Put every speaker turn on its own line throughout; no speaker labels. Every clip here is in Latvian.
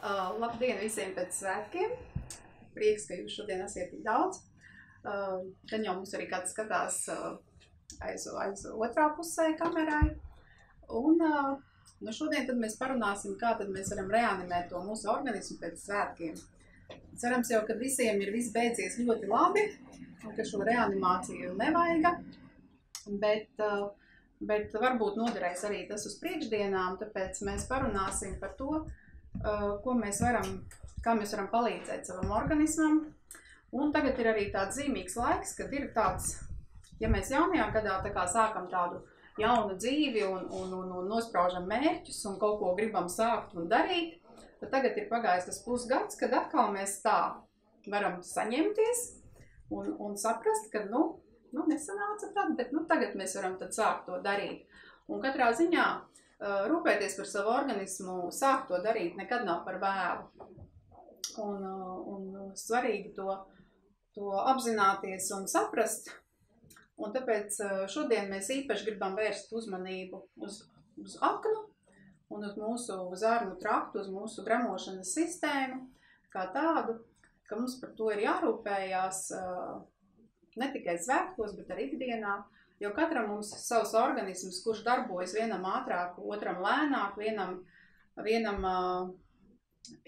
Uh, labdien visiem pēc svētkiem! Prieks, ka jūs šodien esat tik daudz. Uh, gan jau mums arī kāds skatās uh, aiz, aiz otrā pusē kamerai. Un uh, nu šodien tad mēs parunāsim, kā tad mēs varam reanimēt to mūsu organismu pēc svētkiem. Cerams jau, ka visiem ir viss beidzies ļoti labi, un ka šo reanimāciju nevajaga. Bet, uh, bet varbūt noderēs arī tas uz priekšdienām, tāpēc mēs parunāsim par to, Uh, ko mēs varam, kā mēs varam palīdzēt savam organismam. Un tagad ir arī tāds zīmīgs laiks, kad ir tāds, ja mēs jaunajā gadā tā kā sākam tādu jaunu dzīvi un, un, un, un nospraužam mērķus un kaut ko gribam sākt un darīt, tad tagad ir pagājis tas pusgads, kad atkal mēs tā varam saņemties un, un saprast, ka, nu, nu nesanāca tad, bet nu, tagad mēs varam tad sākt to darīt. Un katrā ziņā Eh, rūpēties par savu organismu, sākt to darīt, nekad nav par vēlu. Un, eh, un svarīgi to, to apzināties un saprast. Un tāpēc eh, šodien mēs īpaši gribam vērst uzmanību uz, uz aknu un uz mūsu zārnu traktu, uz mūsu gramošanas sistēmu kā tādu, ka mums par to ir jārūpējās ne tikai svētkos, bet arī ikdienā. Jo katram mums ir savs organisms, kurš darbojas vienam ātrāk, otram lēnāk, vienam, vienam uh,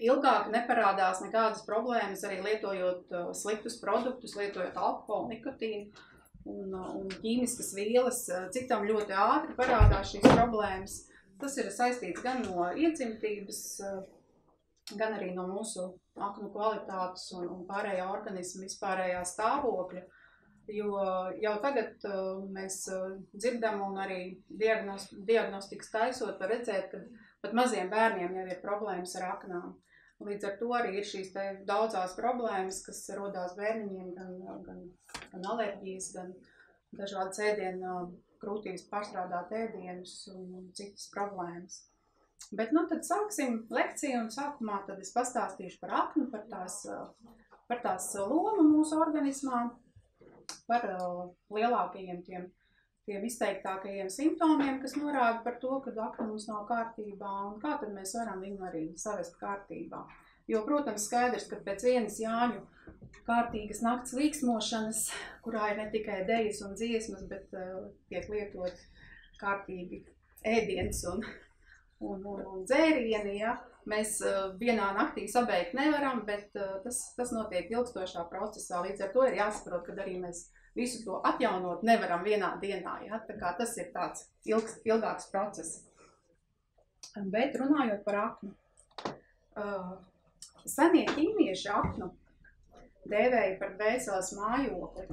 ilgāk neparādās nekādas problēmas, arī lietojot uh, sliktus produktus, lietojot alkoholu, nikotīnu un, un ķīmiskas vielas. Citam ļoti ātri parādās šīs problēmas. Tas ir saistīts gan no iedzimtības, gan arī no mūsu aknu kvalitātes un, un pārējā organisma vispārējā stāvokļa. Uh, Jo jau tagad uh, mēs uh, dzirdam, un arī diagnost, diagnostikas taisot, var redzēt, ka pat maziem bērniem jau ir problēmas ar aknām. Līdz ar to arī ir šīs daudzās problēmas, kas rodās bērniņiem, gan, gan, gan alerģijas, gan dažādi cēdienu uh, krūtīs pārstrādāt ēdienus un citas problēmas. Bet nu tad sāksim lekciju un sākumā tad es pastāstīšu par aknu, par tās, par tās lomu mūsu organismā par uh, lielākajiem tiem, tiem izteiktākajiem simptomiem, kas norāda par to, ka akna mums nav kārtībā un kā tad mēs varam viņu arī savest kārtībā. Jo, protams, skaidrs, ka pēc vienas Jāņu kārtīgas nakts līksmošanas, kurā ir ne tikai dejas un dziesmas, bet uh, tiek lietot kārtīgi ēdiens un, un, un, un dzērieni, ja, mēs uh, vienā naktī sabeigt nevaram, bet uh, tas, tas notiek ilgstošā procesā. Līdz ar to ir jāsaprot, ka arī mēs visu to atjaunot nevaram vienā dienā. Ja? Tā kā tas ir tāds ilgs, ilgāks process. Bet runājot par aknu, uh, senie ķīnieši aknu dēvēja par dvēseles mājokli,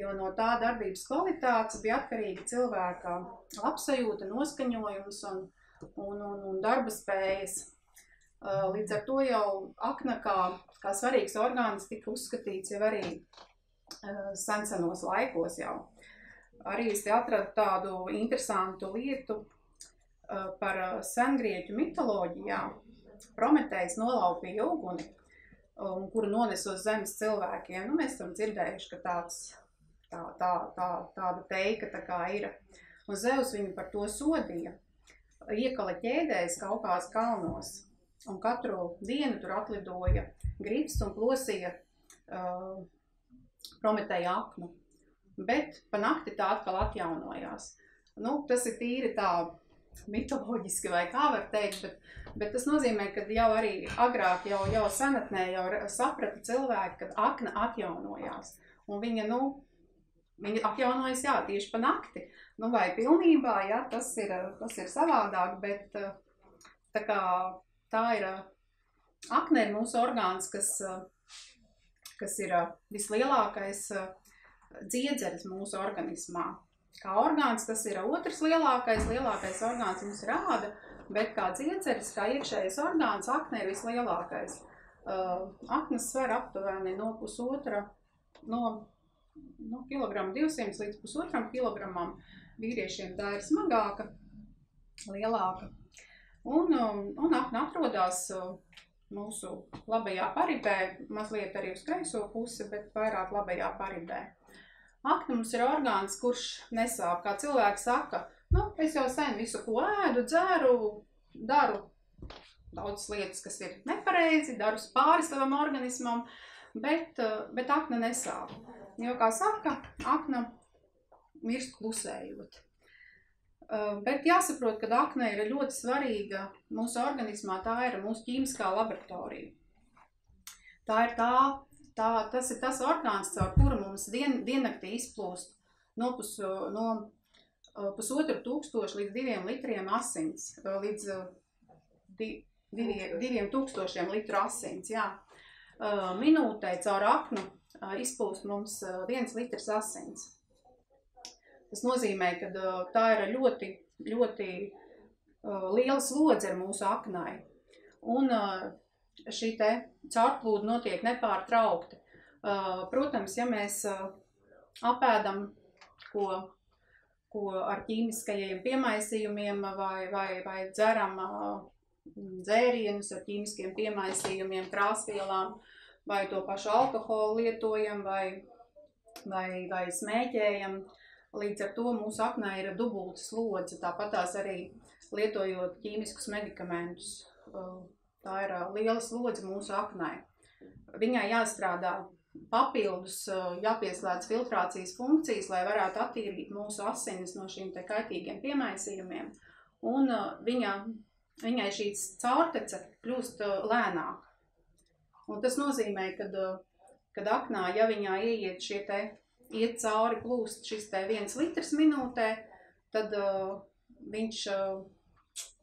jo no tā darbības kvalitātes bija atkarīga cilvēka labsajūta, noskaņojums un, un, un, un darba spējas. Līdz ar to jau akna kā, kā svarīgs orgāns tika uzskatīts jau arī sensenos laikos jau. Arī es te atradu tādu interesantu lietu par sengrieķu mitoloģijā. Prometējs nolaupīja uguni, un kuru nones uz zemes cilvēkiem. Nu, mēs esam dzirdējuši, ka tāds, tā, tā, tā, tāda teika tā kā ir. Un Zeus viņu par to sodīja. Iekala ķēdēs Kaukās kalnos, un katru dienu tur atlidoja gribs un plosīja uh, Prometēja aknu. Bet pa nakti tā atkal atjaunojās. Nu, tas ir tīri tā mitoloģiski, vai kā var teikt, bet, bet tas nozīmē, ka jau arī agrāk, jau, jau senatnē, jau saprata cilvēki, ka akna atjaunojās. Un viņa, nu, viņa atjaunojas, jā, tieši pa nakti. Nu, vai pilnībā, jā, tas ir, tas ir savādāk, bet tā kā tā ir, akne ir mūsu orgāns, kas kas ir vislielākais dziedzeris mūsu organismā. Kā orgāns tas ir otrs lielākais, lielākais orgāns mums ir āda, bet kā dziedzeris, kā iekšējais orgāns, akne ir vislielākais. Aknas sver aptuveni no pusotra, no, no kilograma 200 līdz pusotram kilogramam. Vīriešiem tā ir smagāka, lielāka. Un, un akna atrodas mūsu labajā paribē, mazliet arī uz kreiso pusi, bet vairāk labajā paribē. Akna mums ir orgāns, kurš nesāp, kā cilvēks saka, nu, es jau sen visu, ko ēdu, dzeru, daru, daudzas lietas, kas ir nepareizi, daru pāri savam organismam, bet, uh, bet akna nesāp. Jo, kā saka, akna mirst klusējot. Uh, bet jāsaprot, ka akna ir ļoti svarīga mūsu organismā. Tā ir mūsu ķīmiskā laboratorija. Tā ir tā, tā tas ir tas orgāns, caur kuru mums dien, diennaktī izplūst no, pus, no uh, pusotru tūkstošu līdz diviem litriem asins, līdz di, diviem, diviem tūkstošiem litru asins. Jā. Minūtē caur aknu izplūst mums viens litrs asins. Tas nozīmē, ka tā ir ļoti, ļoti liela slodze ar mūsu aknai. Un šī te caurplūda notiek nepārtraukti. Protams, ja mēs apēdam ko, ko ar ķīmiskajiem piemaisījumiem vai, vai, vai dzeram dzērienus ar ķīmiskiem piemaisījumiem, krāsvielām, vai to pašu alkoholu lietojam, vai, vai, vai smēķējam, uh, Līdz ar to mūsu aknē ir dubulta slodze, tāpat tās arī lietojot ķīmiskus medikamentus. Tā ir liela slodze mūsu aknai. Viņai jāstrādā papildus, jāpieslēdz filtrācijas funkcijas, lai varētu attīrīt mūsu asinis no šīm te kaitīgiem piemaisījumiem. Un viņa, viņai šīs caurtece kļūst lēnāk. Un tas nozīmē, ka, kad aknā, ja viņā ieiet šie te iet cauri plūst šis te viens litrs minūtē, tad uh, viņš uh,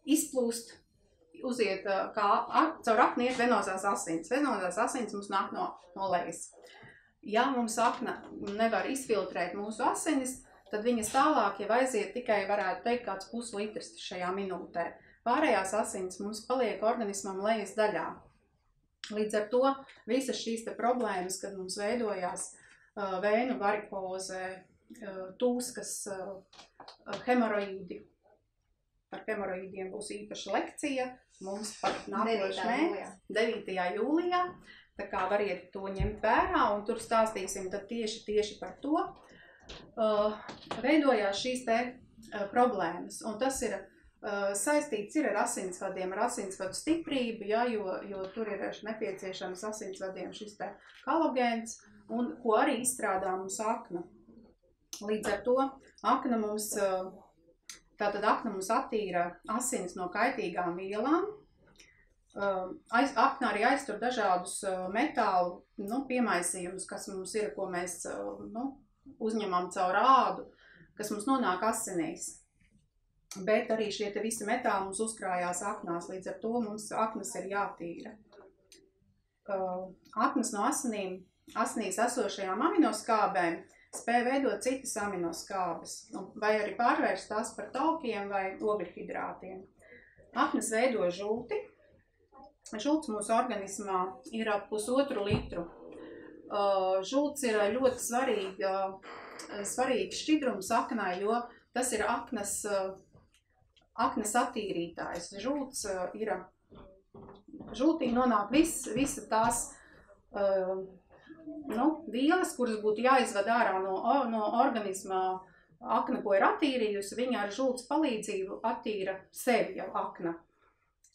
izplūst, uziet uh, kā ar, caur akni iet venozās asins. Venozās asins mums nāk no, no lejas. Ja mums akna nevar izfiltrēt mūsu asinis, tad viņas tālāk jau aiziet tikai, varētu teikt, kāds puslitrs šajā minūtē. Pārējās asins mums paliek organismam lejas daļā. Līdz ar to visas šīs problēmas, kad mums veidojās vēnu varikoze, tūskas, hemoroīdi. Par hemoroīdiem būs īpaša lekcija mums pat nākošais mēnesis, 9. jūlijā. Tā kā variet to ņemt vērā un tur stāstīsim tad tieši, tieši par to. Veidojās šīs te problēmas un tas ir saistīts ir ar asinsvadiem, ar asinsvadu stiprību, ja, jo, jo tur ir nepieciešams asinsvadiem šis te kalogēns un ko arī izstrādā mums akna. Līdz ar to akna mums, tātad akna mums attīra asins no kaitīgām vielām, Aiz, aknā arī aiztur dažādus metālu nu, piemaisījumus, kas mums ir, ko mēs nu, uzņemam caur ādu, kas mums nonāk asinīs. Bet arī šie visi metāli mums uzkrājās aknās, līdz ar to mums aknas ir jātīra. Aknas no asinīm asinīs esošajām aminoskābēm spēja veidot citas aminoskābes, vai arī pārvērst tās par taukiem vai ogļhidrātiem. Aknas veido žulti. Žults mūsu organismā ir ap pusotru litru. Uh, žults ir ļoti svarīga, uh, svarīgs šķidrums aknai, jo tas ir aknas, uh, aknas attīrītājs. Žults ir, žultī nonāk viss, visa tās nu, vielas, kuras būtu jāizved ārā no, no organismā akna, ko ir attīrījusi, viņa ar žults palīdzību attīra sevi jau akna.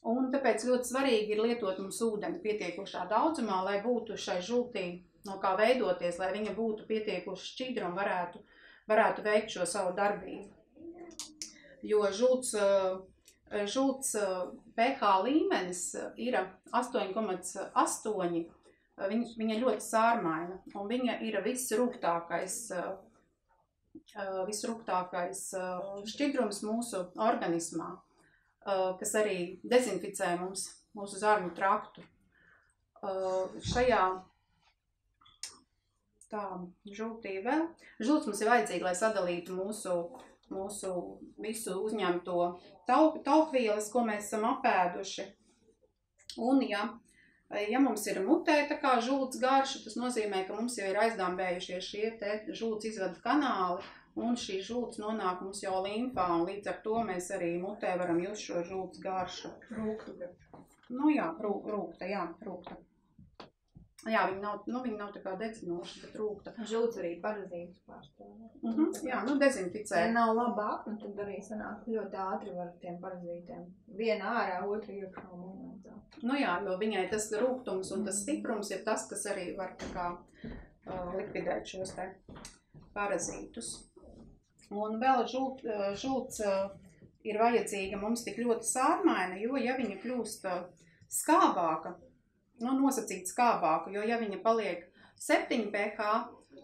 Un tāpēc ļoti svarīgi ir lietot mums ūdeni pietiekošā daudzumā, lai būtu šai žultī no kā veidoties, lai viņa būtu pietiekoši šķidra un varētu, varētu veikt šo savu darbību. Jo žults, žults pH līmenis ir 8,8 Viņa, viņa ļoti sārmaina, un viņa ir visrūgtākais, visrūgtākais šķidrums mūsu organismā, kas arī dezinficē mums, mūsu zarnu traktu. Šajā tā žultī vēl. Žults mums ir vajadzīga, lai sadalītu mūsu, mūsu visu uzņemto tauk, taukvielas, ko mēs esam apēduši. Un, ja Ja mums ir mutē tā kā žults garša, tas nozīmē, ka mums jau ir aizdambējušies šie te žults izvadu kanāli, un šī žults nonāk mums jau limfā, un līdz ar to mēs arī mutē varam just šo žults garšu.
Rūkta.
Nu jā, rū, rūkta, jā, rūkta. Jā, viņi nav, nu, viņi nav tā kā dedzinoši, bet rūkta.
Žūts arī parazītus pārstāvē.
Mm -hmm. Jā, nu dezinficē.
Ja nav laba akna, tad arī sanāk ļoti ātri var tiem parazītiem. Viena ārā, otra iekšā un vajadzētu.
Nu jā, jo viņai tas rūgtums un tas stiprums ir tas, kas arī var tā kā uh, likvidēt šos te parazītus. Un vēl žult, uh, žults uh, ir vajadzīga mums tik ļoti sārmaina, jo ja viņa kļūst uh, skābāka, nu, nosacīt skābāku, jo ja viņa paliek 7 pH,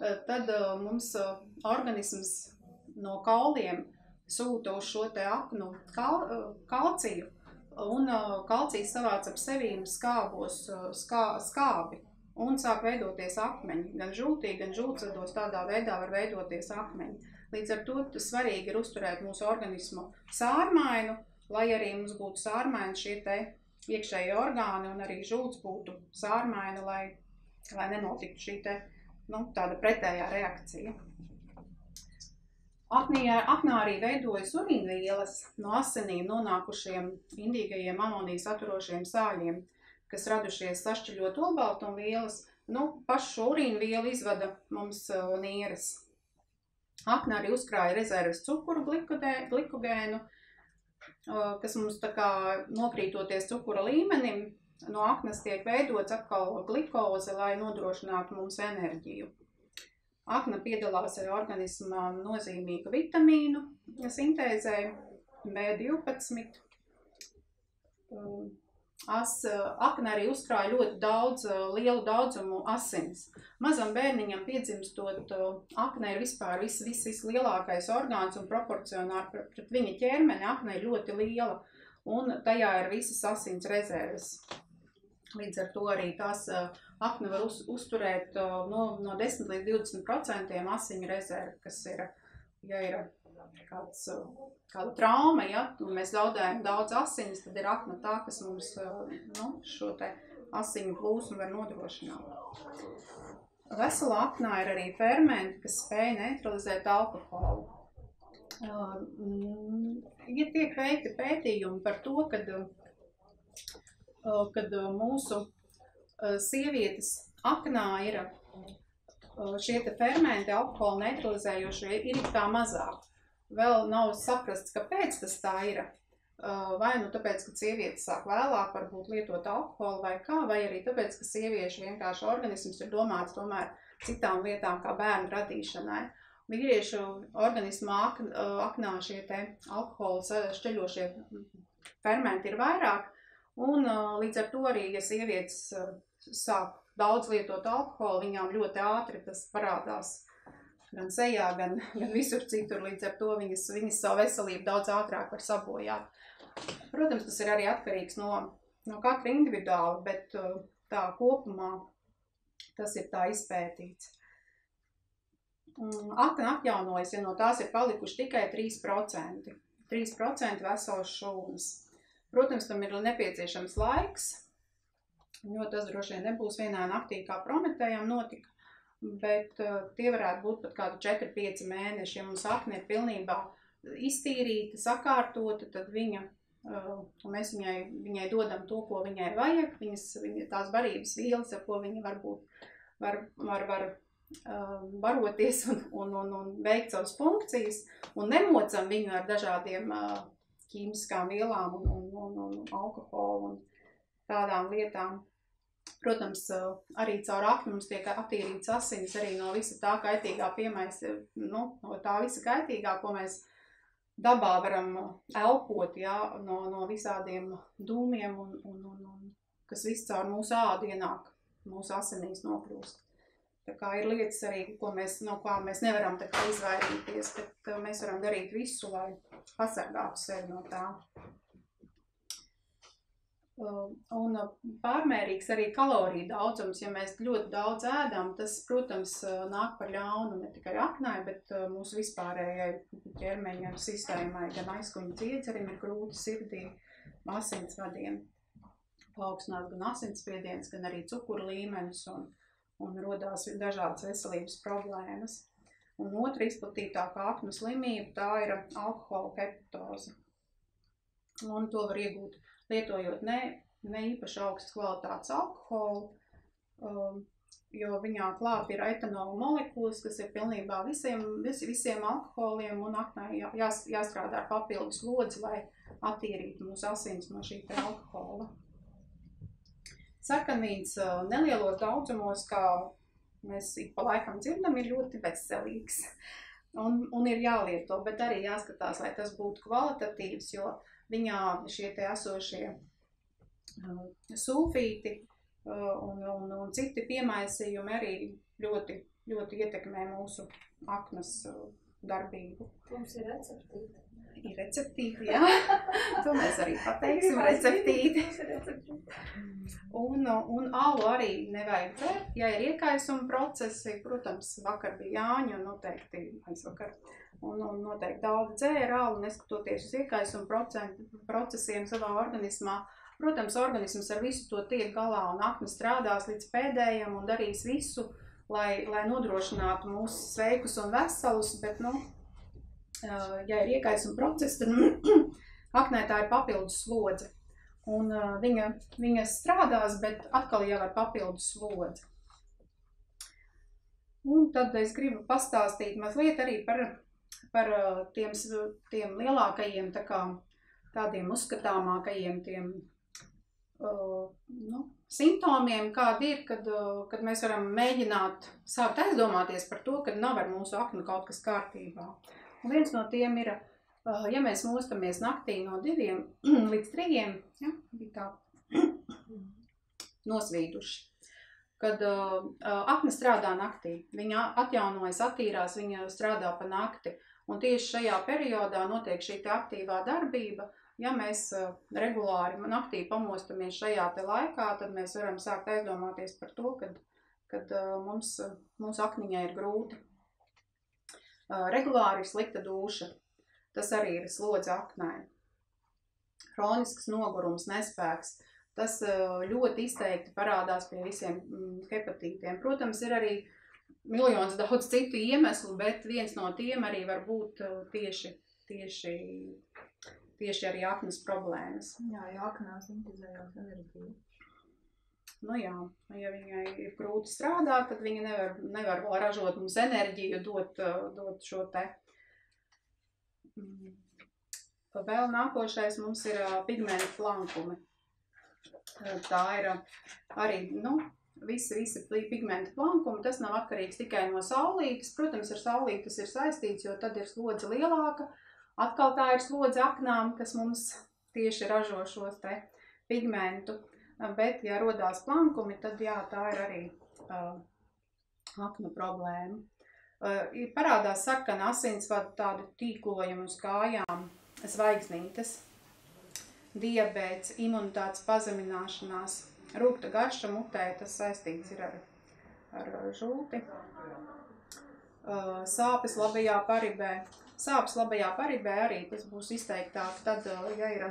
eh, tad uh, mums uh, organisms no kauliem sūta uz šo te aknu kal, kalciju, un kalcijs savāc ap sevīm skābos skā, skābi, un sāk veidoties akmeņi. Gan žultī, gan žultsados tādā veidā var veidoties akmeņi. Līdz ar to svarīgi ir uzturēt mūsu organismu sārmainu, lai arī mums būtu sārmaini šie te iekšējie orgāni un arī žults būtu sārmaina, lai, lai nenotiktu šī te, nu, tāda pretējā reakcija. Apnijā, apnā arī veidojas urīnvielas no asinīm nonākušiem indīgajiem amoniju saturošiem sāļiem, kas radušies sašķiļot olbaltumvielas. Nu, pašu urīnvielu izvada mums uh, nieres. Akna arī uzkrāja rezerves cukuru glikogēnu, kas mums tā kā nokrītoties cukura līmenim, no aknas tiek veidots atkal glikoze, lai nodrošinātu mums enerģiju. Akna piedalās arī organismā nozīmīgu vitamīnu sintēzē, B12, As, eh, akna arī uzkrāja ļoti daudz, eh, lielu daudzumu asins. Mazam bērniņam piedzimstot, eh, akna ir vispār viss, viss, viss lielākais orgāns un proporcionāli pret, pret viņa ķermeni akna ir ļoti liela un tajā ir visas asins rezerves. Līdz ar to arī tās akna var uz, uzturēt no, no 10 līdz 20 procentiem asiņu rezervi, kas ir, ja ir kāds, kāda trauma, ja, un mēs zaudējam daudz asinis, tad ir akna tā, kas mums nu, šo te asiņu plūsmu var nodrošināt. Veselā aknā ir arī fermenti, kas spēj neutralizēt alkoholu. Ja tiek veikti pētījumi par to, kad, kad mūsu sievietes aknā ir šie fermenti, alkoholu neutralizējošie, ir tā mazāk vēl nav saprasts, kāpēc tas tā ir. Uh, vai nu tāpēc, ka sievietes sāk vēlāk varbūt lietot alkoholu vai kā, vai arī tāpēc, ka sieviešu vienkārši organisms ir domāts tomēr citām lietām kā bērnu radīšanai. Vīriešu organismā ak, uh, aknā šie te alkohola šķeļošie fermenti ir vairāk, un uh, līdz ar to arī, ja sievietes sāk daudz lietot alkoholu, viņām ļoti ātri tas parādās gan sejā, gan, gan visur citur. Līdz ar to viņas, viņas savu veselību daudz ātrāk var sabojāt. Protams, tas ir arī atkarīgs no, no katra individuāla, bet uh, tā kopumā tas ir tā izpētīts. Akna atjaunojas, ja no tās ir palikuši tikai 3%. 3% veselas šūnas. Protams, tam ir nepieciešams laiks, jo tas droši vien nebūs vienā naktī, kā Prometējām notika bet uh, tie varētu būt pat kādi 4-5 mēneši. Ja mums akne ir pilnībā iztīrīta, sakārtota, tad viņa, uh, mēs viņai, viņai dodam to, ko viņai vajag, viņas, viņa, tās barības vielas, ar ko viņa varbūt var, var, var uh, baroties un, un, un, un veikt savas funkcijas, un nemocam viņu ar dažādiem ķīmiskām vielām un, un, un, un alkoholu un tādām lietām. Protams, arī caur aknu mums tiek attīrīts asins arī no visa tā kaitīgā piemēs, nu, no tā visa kaitīgā, ko mēs dabā varam elpot, jā, no, no visādiem dūmiem un, un, un, un kas viss caur mūsu ādu ienāk, mūsu asinīs nokļūst. Tā kā ir lietas arī, ko mēs, no kā mēs nevaram tā kā izvairīties, bet mēs varam darīt visu, lai pasargātu sevi no tā. Um, un uh, pārmērīgs arī kaloriju daudzums, ja mēs ļoti daudz ēdam, tas, protams, uh, nāk par ļaunu ne tikai aknai, bet uh, mūsu vispārējai ķermeņa sistēmai, gan aizkuņa dziedzerim ir grūti sirdī, asinsvadiem paaugstinās gan asinsspiediens, gan arī cukuru līmenis un, un rodās dažādas veselības problēmas. Un otra izplatītākā aknu slimība tā ir alkohola hepatoze. Un to var iegūt lietojot ne, ne īpaši augstas kvalitātes alkoholu, um, jo viņā klāt ir etanola molekulas, kas ir pilnībā visiem, vis, visiem alkoholiem un aknē jā, jās, jāstrādā ar papildus lodzi, lai attīrītu mūsu asins no šī alkohola. Sarkanvīns uh, nelielos daudzumos, kā mēs ik pa laikam dzirdam, ir ļoti veselīgs. Un, un ir jālieto, bet arī jāskatās, lai tas būtu kvalitatīvs, jo viņā šie te esošie uh, sulfīti uh, un, un, un citi piemaisījumi arī ļoti, ļoti ietekmē mūsu aknas uh, darbību.
Mums ir receptīte.
Ir receptīti, jā. to mēs arī pateiksim, receptīti. Un, un alu arī nevajag dzert, ja ir iekaisuma procesi, protams, vakar bija Jāņa un noteikti aizvakar. Un, un noteikti daudz dzēra alu, neskatoties uz iekaisuma procesiem savā organismā. Protams, organisms ar visu to tiek galā un akna strādās līdz pēdējiem un darīs visu, lai, lai nodrošinātu mūsu sveikus un veselus, bet, nu, ja ir iekaisuma process, tad aknē tā ir papildus slodze. Un uh, viņa, viņa strādās, bet atkal jau ar papildus slodzi. Un tad es gribu pastāstīt mazliet arī par, par tiem, tiem lielākajiem, tā kā, tādiem uzskatāmākajiem tiem, uh, nu, simptomiem, kādi ir, kad, uh, kad mēs varam mēģināt sākt aizdomāties par to, ka nav ar mūsu aknu kaut kas kārtībā. Un viens no tiem ir, ja mēs mostamies naktī no diviem līdz trījiem, ja, bija tā nosvīduši. Kad uh, akne strādā naktī, viņa atjaunojas, attīrās, viņa strādā pa nakti. Un tieši šajā periodā notiek šī aktīvā darbība. Ja mēs uh, regulāri naktī pamostamies šajā laikā, tad mēs varam sākt aizdomāties par to, kad, kad uh, mums, mūsu akniņai ir grūti regulāri ir slikta duša. Tas arī ir slodze aknē. Hronisks nogurums, nespēks. Tas ļoti izteikti parādās pie visiem mm, hepatītiem. Protams, ir arī miljons daudz citu iemeslu, bet viens no tiem arī var būt tieši, tieši, tieši arī aknas problēmas.
Jā, jo aknā sintezējās enerģija.
Nu jā, ja viņai ir grūti strādāt, tad viņa nevar, nevar ražot mums enerģiju, dot, dot šo te. Mm. Vēl nākošais mums ir pigmentu plankumi. Tā ir arī, nu, visi, visi pigmentu plankumi. Tas nav atkarīgs tikai no saulītes. Protams, ar saulīti tas ir saistīts, jo tad ir slodze lielāka. Atkal tā ir slodze aknām, kas mums tieši ražo šos te pigmentu. Bet, ja rodās plankumi, tad jā, tā ir arī uh, aknu problēma. Uh, parādās sarkana asinsvada tādu tīklojumu uz kājām, zvaigznītes, diabēts, imunitātes pazemināšanās, rūkta garša mutē, tas saistīts ir ar, ar žulti, sāpes labajā paribē. Sāpes labajā paribē arī tas būs izteiktāk, tad, ja ir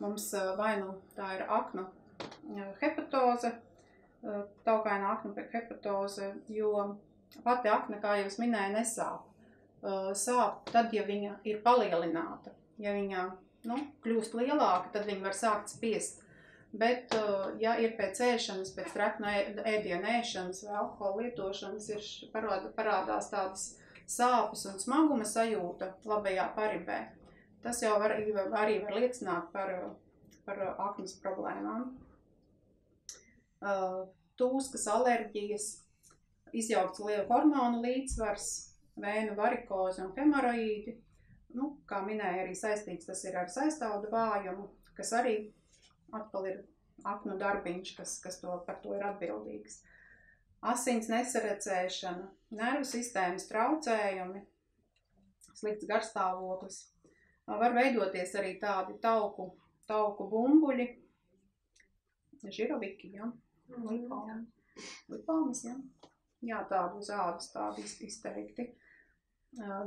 mums vai nu tā ir aknu hepatoze, taukaina akna hepatoze, jo pati akna, kā jau es minēju, nesāp. Sāp tad, ja viņa ir palielināta. Ja viņa nu, kļūst lielāka, tad viņa var sākt spiest. Bet, ja ir pēc ēšanas, pēc trekna ēdienu ēšanas vai alkohola lietošanas, ir parāda, parādās tādas sāpes un smaguma sajūta labajā paribē, tas jau var, arī var liecināt par, par aknas problēmām tūskas, alerģijas, izjaukts liela hormonu līdzsvars, vēnu varikozi un hemoroīdi. Nu, kā minēja, arī saistīts tas ir ar saistaudu vājumu, kas arī atkal ir aknu darbiņš, kas, kas to, par to ir atbildīgs. Asins nesarecēšana, nervu sistēmas traucējumi, slikts garstāvoklis. Var veidoties arī tādi tauku, tauku bumbuļi, žiroviki, ja? Lipām. Lipāmas, jā. Jā, tādu uz ādas tādu izteikti.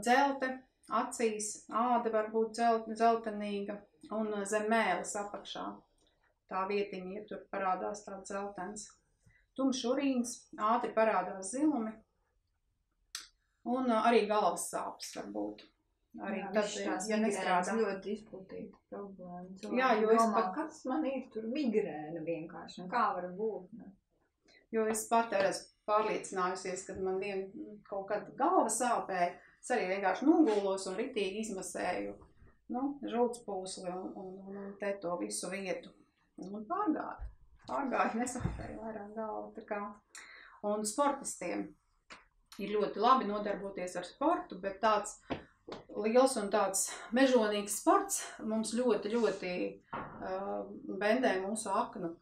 Dzelte, acīs, āda var būt dzelt, dzeltenīga un zem mēles apakšā. Tā vietiņa, ja tur parādās tāds dzeltens. Tumšs urīns, ātri parādās zilumi un arī galvas sāpes var būt.
Arī jā, tad, ja nestrādā. ļoti izplatīta problēma. Cilvēki
jā, jo
domā, es pat... kas man ir tur migrēna vienkārši, un kā var būt? Ne?
Jo es arī esmu pārliecinājusies, ka man vien kaut kad galva sāpēja, es arī vienkārši nogulos un ritīgi izmasēju nu, žultspūsli un, un, un, un te to visu vietu. Un pārgāja. Pārgāja, nesāpēja vairāk galva. Tā kā. Un sportistiem ir ļoti labi nodarboties ar sportu, bet tāds liels un tāds mežonīgs sports mums ļoti, ļoti uh, bendē mūsu aknu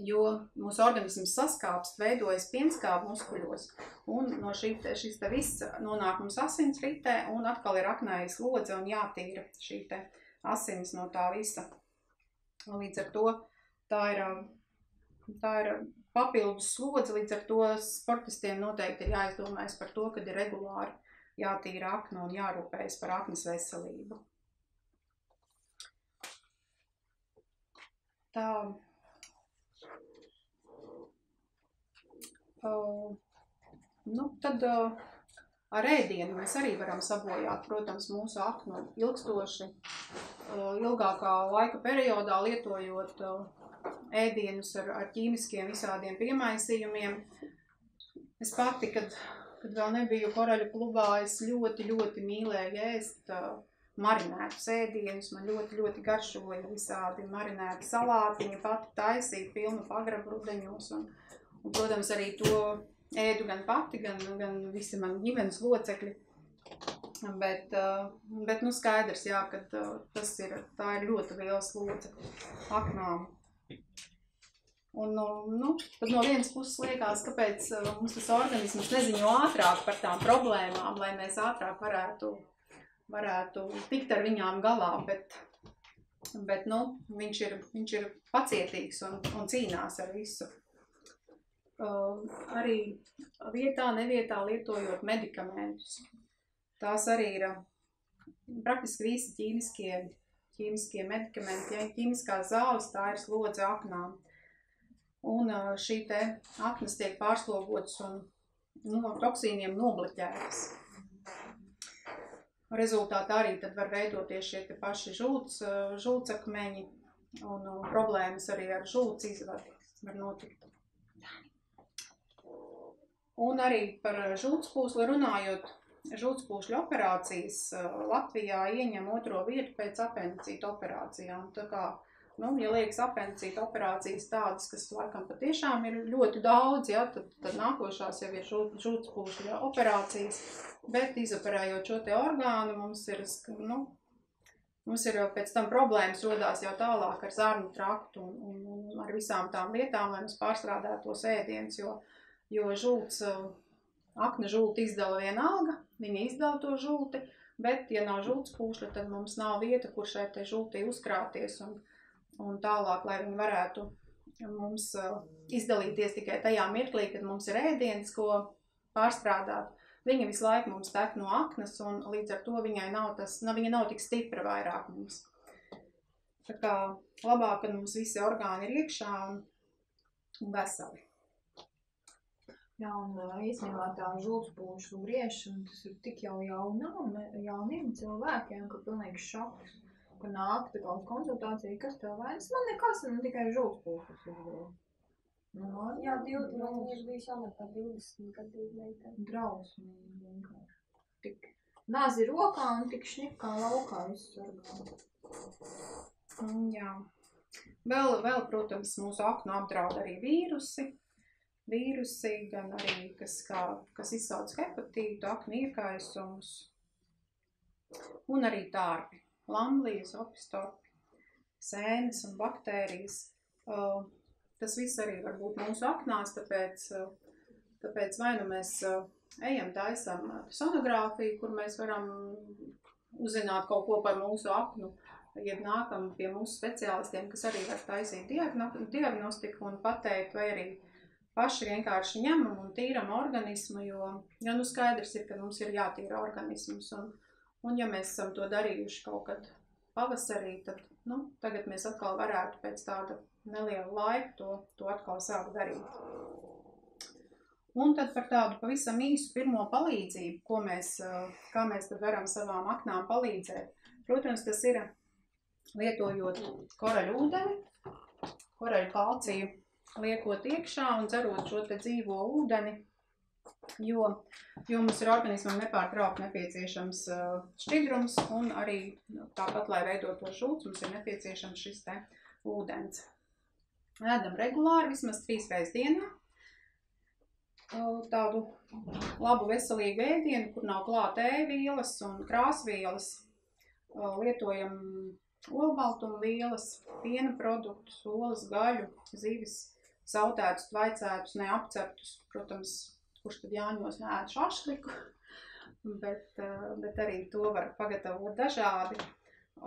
jo mūsu organisms saskāpst, veidojas pienskābi muskuļos, un no šī, šis te viss nonāk mums asinsritē, un atkal ir aknējas lodze un jātīra šī te asins no tā visa. Līdz ar to tā ir, tā ir papildus slodze, līdz ar to sportistiem noteikti ir jāizdomājas par to, ka ir regulāri jātīra akna un jārūpējas par aknas veselību. Tā, Uh, nu, tad uh, ar ēdienu mēs arī varam sabojāt, protams, mūsu aknu ilgstoši, ilgākā laika periodā lietojot ēdienus ar, ar ķīmiskiem visādiem piemaisījumiem. Es pati, kad, kad vēl nebiju koraļu klubā, es ļoti, ļoti mīlēju ēst marinētus ēdienus. Man ļoti, ļoti garšoja visādi marinēti salātiņi, pati taisīja pilnu pagrabu rudeņos. Un, Un, protams, arī to ēdu gan pati, gan, gan visi mani ģimenes locekļi. Bet, uh, bet nu skaidrs, jā, ka uh, tas ir, tā ir ļoti liela slodze aknām. Un, nu, nu, tad no vienas puses liekas, kāpēc uh, mums tas organisms neziņo ātrāk par tām problēmām, lai mēs ātrāk varētu, varētu tikt ar viņām galā, bet, bet nu, viņš, ir, viņš ir pacietīgs un, un cīnās ar visu arī vietā, nevietā lietojot medikamentus. Tās arī ir uh, praktiski visi ķīmiskie, ķīmiskie medikamenti, ja ķīmiskās zāles, tā ir slodze aknām. Un uh, šī te aknas tiek pārslogotas un no toksīniem noblaķētas. Rezultātā arī tad var veidoties šie te paši žults, žultsakmeņi un problēmas arī ar žults izvadi var notikt. Un arī par žultspūsli runājot, žultspūšļu operācijas eh, Latvijā ieņem otro vietu pēc apendicīta operācijām. Tā kā, nu, ja liekas apendicīta operācijas tādas, kas laikam patiešām ir ļoti daudz, ja, tad, tad nākošās jau ir žultspūšļu operācijas, bet izoperējot šo te orgānu, mums ir, nu, mums ir pēc tam problēmas rodās jau tālāk ar zarnu traktu un, un, un ar visām tām lietām, lai mēs pārstrādātos ēdienus, jo jo žults, eh, akna žulti izdala vienalga, viņa izdala to žulti, bet, ja nav žults pūšļa, tad mums nav vieta, kur šai te žultī uzkrāties un, un tālāk, lai viņi varētu mums uh, izdalīties tikai tajā mirklī, kad mums ir ēdienas, ko pārstrādāt. Viņa visu laiku mums tek no aknas, un līdz ar to viņai nav tas, nav, viņa nav tik stipra vairāk mums. Tā kā labāk, kad mums visi orgāni ir iekšā un veseli.
Jā, un īstenībā tā žultspūšu griešana, tas ir tik jau jaunām, jauniem cilvēkiem, ka pilnīgi šoks, ka nāk tā kā uz konsultāciju, kas tev vainas, man nekas, man tikai žultspūšas izgriež.
Nu, jā, div, man ir bijis jāmetā 20 gadīgi meiteni.
Drausmīgi vienkārši. Tik nazi rokā un tik šņipkā laukā visu sargā.
Mm, jā. Vēl, vēl, protams, mūsu aknu apdraud arī vīrusi vīrusi, gan arī, kas, kā, kas izsauc hepatītu, aknu iekaisumus, un arī tārpi, lamblijas, opistorpi, sēnes un baktērijas. Uh, tas viss arī var būt mūsu aknās, tāpēc, uh, tāpēc vai nu mēs uh, ejam taisam sonogrāfiju, kur mēs varam uzzināt kaut ko par mūsu aknu, ja nākam pie mūsu speciālistiem, kas arī var taisīt diagnostiku un pateikt, vai arī paši vienkārši ņemam un tīram organismu, jo, jo nu skaidrs ir, ka mums ir jātīra organisms. Un, un ja mēs esam to darījuši kaut kad pavasarī, tad nu, tagad mēs atkal varētu pēc tāda neliela laika to, to atkal sākt darīt. Un tad par tādu pavisam īsu pirmo palīdzību, ko mēs, kā mēs tad varam savām aknām palīdzēt. Protams, tas ir lietojot koraļu ūdeni, koraļu kalciju liekot iekšā un dzerot šo te dzīvo ūdeni, jo, jo mums ir organismam nepārtraukti nepieciešams uh, šķidrums un arī nu, tāpat, lai veidot to šūts, mums ir nepieciešams šis te ūdens. Ēdam regulāri, vismaz trīs reizes dienā, uh, tādu labu veselīgu ēdienu, kur nav klāta ēvielas un krāsvielas, uh, lietojam olbaltumvielas, piena produktus, olas, gaļu, zivis, sautētus, tvaicētus, neapceptus, protams, kurš tad jāņos neēd šašliku, bet, eh, bet arī to var pagatavot dažādi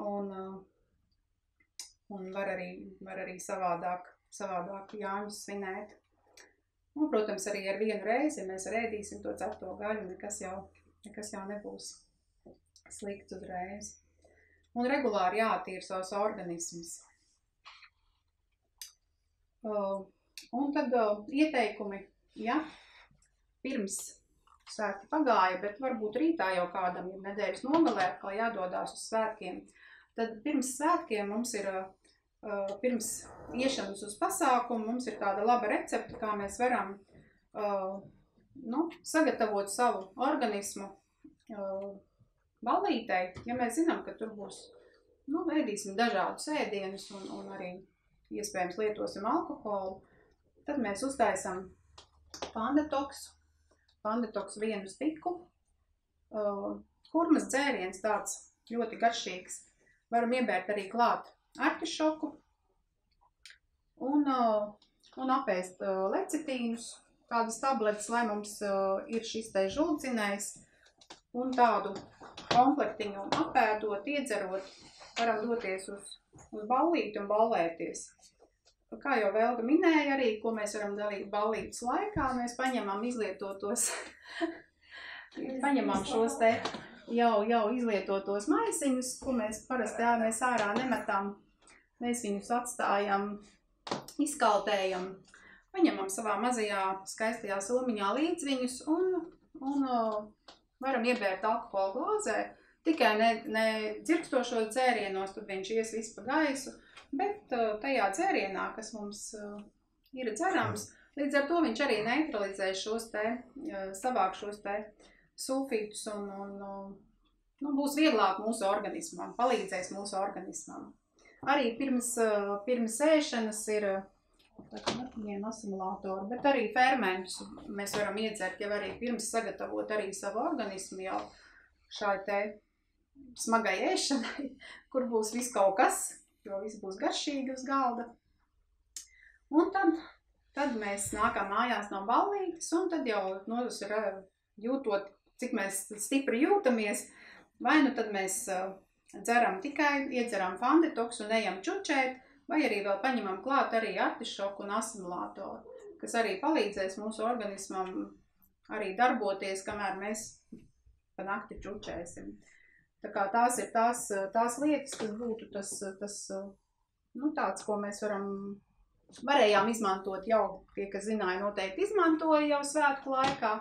un, eh, un var arī, var arī savādāk, savādāk jāņus svinēt. Un, protams, arī ar vienu reizi, ja mēs rēdīsim to cepto gaļu, nekas jau, nekas jau nebūs slikts uzreiz. Un regulāri jātīra savs organisms. Uh, un tad uh, ieteikumi, ja? Pirms svētki pagāja, bet varbūt rītā jau kādam ir nedēļas nogalē, kā jādodās uz svētkiem, tad pirms svētkiem mums ir, uh, pirms iešanas uz pasākumu, mums ir tāda laba recepte, kā mēs varam uh, nu, sagatavot savu organismu uh, ballītei, ja mēs zinām, ka tur būs, nu, ēdīsim dažādus ēdienus un, un arī iespējams lietosim alkoholu, tad mēs uztaisam pandetoksu, pandetoks vienu stiku, uh, kurmas dzēriens tāds ļoti garšīgs. Varam iebērt arī klāt artišoku un, uh, un apēst uh, lecitīnus, tādas tabletes, lai mums ir šis te žulcinējs un tādu komplektiņu apēdot, iedzerot, varam doties uz, uz ballīti un ballēties. Kā jau Velga minēja arī, ko mēs varam darīt ballītes laikā, mēs paņemam izlietotos, paņemam šos te jau, jau izlietotos maisiņus, ko mēs parasti jā, mēs ārā nemetam. Mēs viņus atstājam, izkaltējam, paņemam savā mazajā skaistajā silmiņā līdz viņus un, un varam iebērt alkoholu glāzē, tikai ne, ne dzirkstošos dzērienos, tad viņš ies visu pa gaisu, bet uh, tajā dzērienā, kas mums uh, ir dzerams, līdz ar to viņš arī neutralizē šos te, uh, savāk šos te sulfītus un, un nu, būs vieglāk mūsu organismam, palīdzēs mūsu organismam. Arī pirms, pirms ēšanas ir viena asimilātora, bet arī fermentus mēs varam iedzert jau arī pirms sagatavot arī savu organismu jau šai te smagai ēšanai, kur būs viss kaut kas, jo viss būs garšīgi uz galda. Un tad, tad mēs nākam mājās no ballītes, un tad jau nodus ir jūtot, cik mēs stipri jūtamies, vai nu tad mēs dzeram tikai, iedzeram fandetoks un ejam čučēt, vai arī vēl paņemam klāt arī artišoku un asimilātoru, kas arī palīdzēs mūsu organismam arī darboties, kamēr mēs pa nakti čučēsim. Tā kā tās ir tās, tās lietas, kas būtu tas, tas nu, tāds, ko mēs varam, varējām izmantot jau, tie, kas zināja, noteikti izmantoja jau svētku laikā,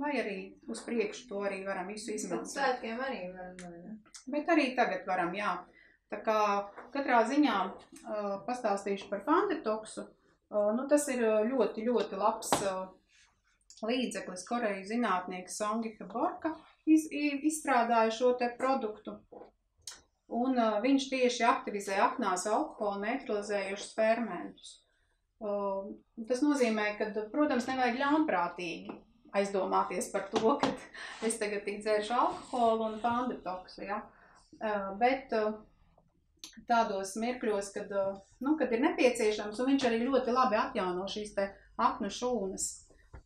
vai arī uz priekšu to arī varam visu izmantot.
Svētkiem arī varam, vai ne?
Bet arī tagad varam, jā. Tā kā katrā ziņā uh, pastāstīšu par fandetoksu. Uh, nu, tas ir ļoti, ļoti labs uh, līdzeklis. Koreju zinātnieks Songika Borka iz, izstrādāja šo te produktu. Un uh, viņš tieši aktivizē aknās alkoholu neutralizējušus fermentus. Uh, tas nozīmē, ka, protams, nevajag ļaunprātīgi aizdomāties par to, ka es tagad tik dzēršu alkoholu un fandetoksu, ja? Uh, bet uh, tādos mirkļos, kad, nu, kad ir nepieciešams, un viņš arī ļoti labi atjauno šīs te aknu šūnas.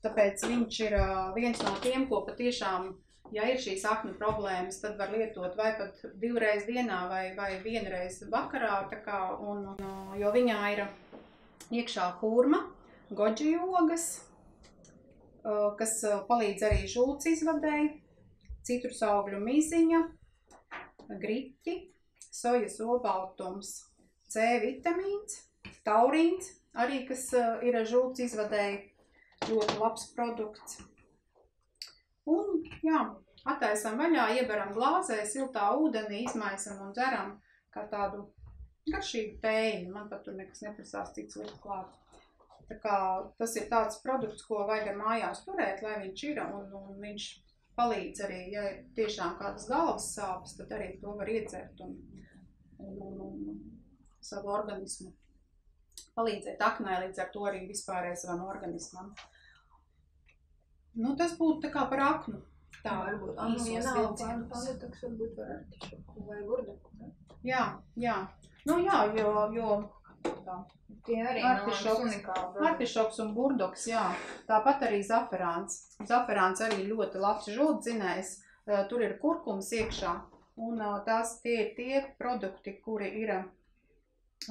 Tāpēc viņš ir viens no tiem, ko patiešām, ja ir šīs aknu problēmas, tad var lietot vai pat divreiz dienā vai, vai vienreiz vakarā, tā kā, un, jo viņā ir iekšā hurma, goģi jogas, kas palīdz arī žults izvadēji, citrus augļu miziņa, griķi, sojas olbaltums, C vitamīns, taurīns, arī kas uh, ir žults izvadēji ļoti labs produkts. Un, jā, attaisam vaļā, ieberam glāzē, siltā ūdenī, izmaisam un dzeram kā tādu garšīgu tēju. Man pat tur nekas neprasās cits likt klāt. tā kā, tas ir tāds produkts, ko vajag ar mājās turēt, lai viņš ir, un, un viņš palīdz arī, ja ir tiešām kādas galvas sāpes, tad arī to var iedzert un, un, un, un savu organismu palīdzēt aknai, līdz ar to arī vispārēj savam organismam. Nu, tas būtu tā kā par aknu. Tā
varbūt
vilcienos.
pārdaks, varbūt var vai burdaku. ne?
Jā, jā. Nu jā, jo, jo tā.
Tie arī
Artišoks. Artišoks un burdoks, jā. Tāpat arī zaferāns. Zaferāns arī ļoti labs žūdzinējs. Eh, Tur ir kurkums iekšā. Un tās tie ir tie produkti, kuri ir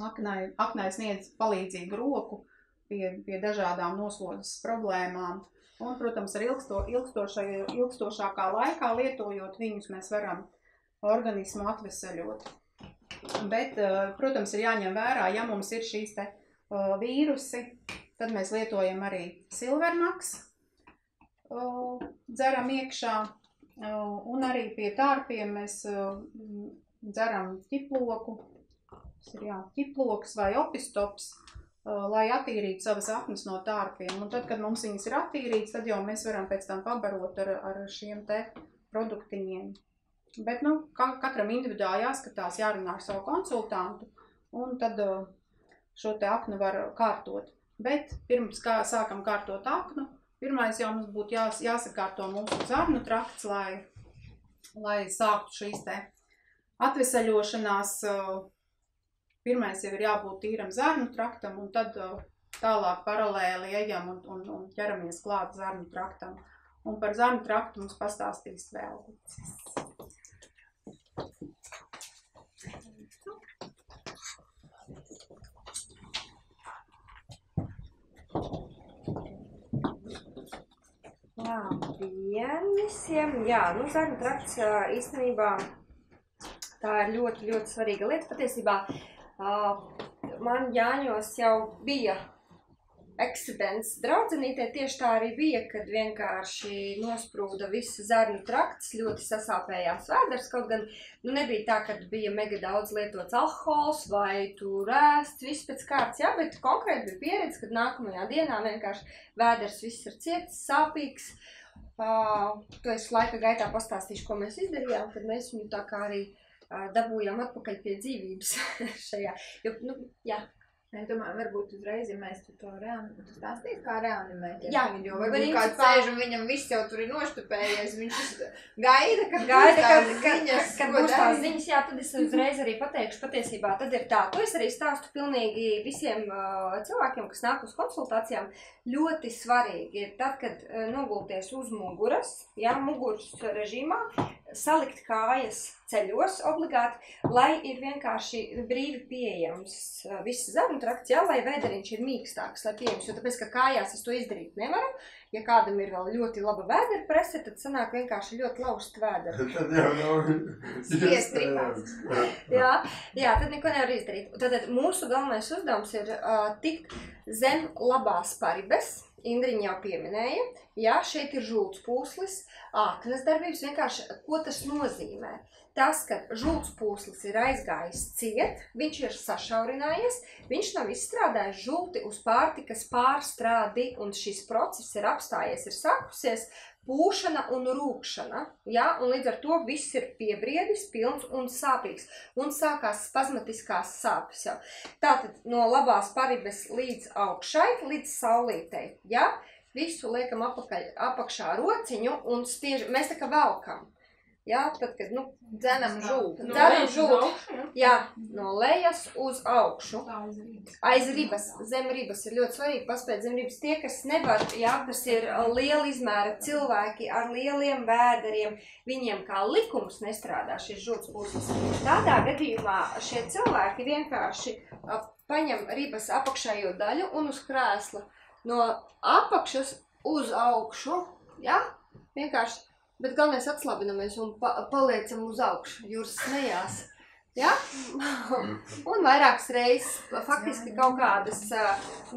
aknai, aknai sniedz palīdzīgu roku pie, pie dažādām noslodzes problēmām. Un, protams, ar ilgsto, ilgstošākā laikā lietojot viņus, mēs varam organismu atvesaļot. Bet, eh, protams, ir jāņem vērā, ja mums ir šīs te uh, vīrusi, tad mēs lietojam arī silvermaks, uh, dzeram iekšā, un arī pie tārpiem mēs dzeram ķiploku, tas ir jā, ķiploks vai opistops, lai attīrītu savas aknas no tārpiem. Un tad, kad mums viņas ir attīrītas, tad jau mēs varam pēc tam pabarot ar, ar šiem te produktiņiem. Bet, nu, ka, katram individuāli jāskatās, jārunā ar savu konsultantu, un tad šo te aknu var kārtot. Bet pirms kā sākam kārtot aknu, pirmais jau mums būtu jās, jāsakārto mūsu zarnu trakts, lai, lai sāktu šīs te atvesaļošanās. uh, Pirmais jau ir jābūt tīram zarnu traktam, un tad uh, tālāk paralēli ejam un, un, un ķeramies klāt zarnu traktam. Un par zarnu traktu mums pastāstīs vēl.
Labdien visiem! Jā, nu zarnu trakts ā, īstenībā tā ir ļoti, ļoti svarīga lieta. Patiesībā man Jāņos jau bija eksidents draudzenītē, tieši tā arī bija, kad vienkārši nosprūda visa zarnu trakts, ļoti sasāpējās vēders, kaut gan nu, nebija tā, ka bija mega daudz lietots alkohols vai tur ēsts, viss pēc kārtas, jā, bet konkrēti bija pieredze, kad nākamajā dienā vienkārši vēders viss ir ciets, sāpīgs. Uh, to es laika gaitā pastāstīšu, ko mēs izdarījām, kad mēs viņu tā kā arī uh, dabūjām atpakaļ pie dzīvības šajā. Jo, nu, jā,
Es domāju, varbūt uzreiz, ja mēs to stāstīsi, kā reanimēt.
Jā,
varbūt kāds
principā-
sēž un viņam viss jau tur ir noštupējies, viņš gaida, kad
Gaida, kad, kad,
ziņas,
kad būs tās ziņas, jā, tad es uzreiz arī pateikšu, patiesībā tad ir tā. To es arī stāstu pilnīgi visiem uh, cilvēkiem, kas nāk uz konsultācijām. Ļoti svarīgi ir tad, kad uh, nogulties uz muguras, jā, muguras režīmā, salikt kājas ceļos obligāti, lai ir vienkārši brīvi pieejams uh, viss zarnu trakts, jā, lai vēderiņš ir mīkstāks, lai pieejams, jo tāpēc, ka kājās es to izdarīt nevaru. Ja kādam ir vēl ļoti laba vēdera prese, tad sanāk vienkārši ļoti laust vēderu.
Tad jau nav
Spiest
iespējams.
Jā, jā, tad neko nevar izdarīt. Tad mūsu galvenais uzdevums ir uh, tikt zem labās paribes. Indriņa jau pieminēja, jā, šeit ir žults pūslis, āknas darbības, vienkārši ko tas nozīmē. Tas, ka žults pūslis ir aizgājis ciet, viņš ir sašaurinājies, viņš nav izstrādājis žulti uz pārtikas pārstrādi, un šis process ir apstājies, ir sākusies pūšana un rūkšana, ja? un līdz ar to viss ir piebriedis, pilns un sāpīgs, un sākās spazmatiskās sāpes jau. Tātad no labās paribes līdz augšai, līdz saulītei, ja? visu liekam apakaļ, apakšā rociņu un spiež, mēs tā kā velkam. Jā, tad, kad, nu,
Dzenam.
No Dzenam žulti. jā, no lejas uz augšu. Aiz ribas, zem ribas ir ļoti svarīgi paspēt zem ribas. Tie, kas nevar, jā, kas ir liela izmēra cilvēki ar lieliem vēderiem, viņiem kā likums nestrādā šis žults puses. Tādā gadījumā šie cilvēki vienkārši paņem ribas apakšējo daļu un uz krēsla no apakšas uz augšu, jā, vienkārši, bet galvenais atslabinamies un pa paliecam uz augšu, jūras smējās. Ja? Un vairākas reizes, faktiski kaut kādas,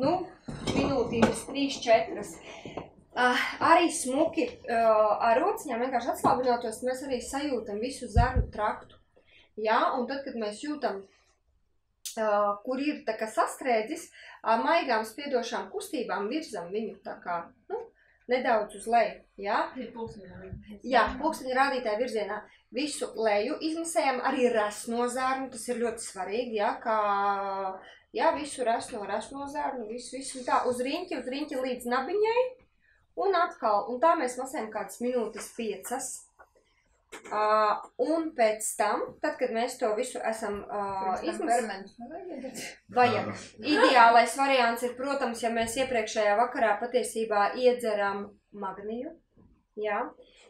nu, minūtītes, trīs, četras. Uh, arī smuki uh, ar rociņām vienkārši atslābinoties, mēs arī sajūtam visu zarnu traktu. Jā, un tad, kad mēs jūtam uh, kur ir tā kā sastrēdzis, ar maigām spiedošām kustībām virzam viņu tā kā, nu, nedaudz uz leju, jā? Jā, pulksteņa rādītāja virzienā. Visu leju izmisējam, arī resno zārnu, tas ir ļoti svarīgi, jā, kā, jā, visu resno, resno zārnu, visu, visu, tā. Uz riņķi, uz riņķi līdz nabiņai, un atkal, un tā mēs lasējam kādas minūtes piecas, Uh, un pēc tam, tad, kad mēs to visu esam uh, izdarījuši, vajag. Ideālais variants ir, protams, ja mēs iepriekšējā vakarā patiesībā iedzeram magniju. Jā,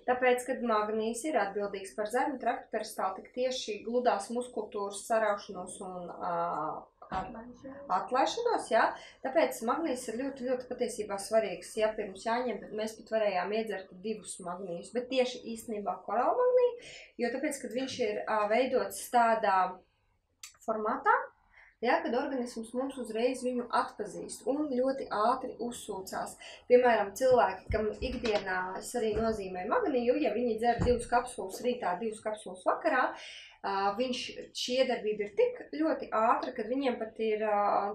tāpēc, kad magnīs ir atbildīgs par zarnu traktu peristaltiku tieši gludās muskultūras saraušanos un uh, atlaišanos, jā. Tāpēc magnīs ir ļoti, ļoti patiesībā svarīgs. Jā, pirms jāņem, bet mēs pat varējām iedzert divus magnījus, bet tieši īstenībā korāla magnīju, jo tāpēc, kad viņš ir uh, veidots tādā formātā, Ja, kad organisms mums uzreiz viņu atpazīst un ļoti ātri uzsūcās. Piemēram, cilvēki, kam ikdienā es arī nozīmēju magnīju, ja viņi dzer divas kapsulas rītā, divas kapsulas vakarā, Uh, viņš šī iedarbība ir tik ļoti ātra, ka viņiem pat ir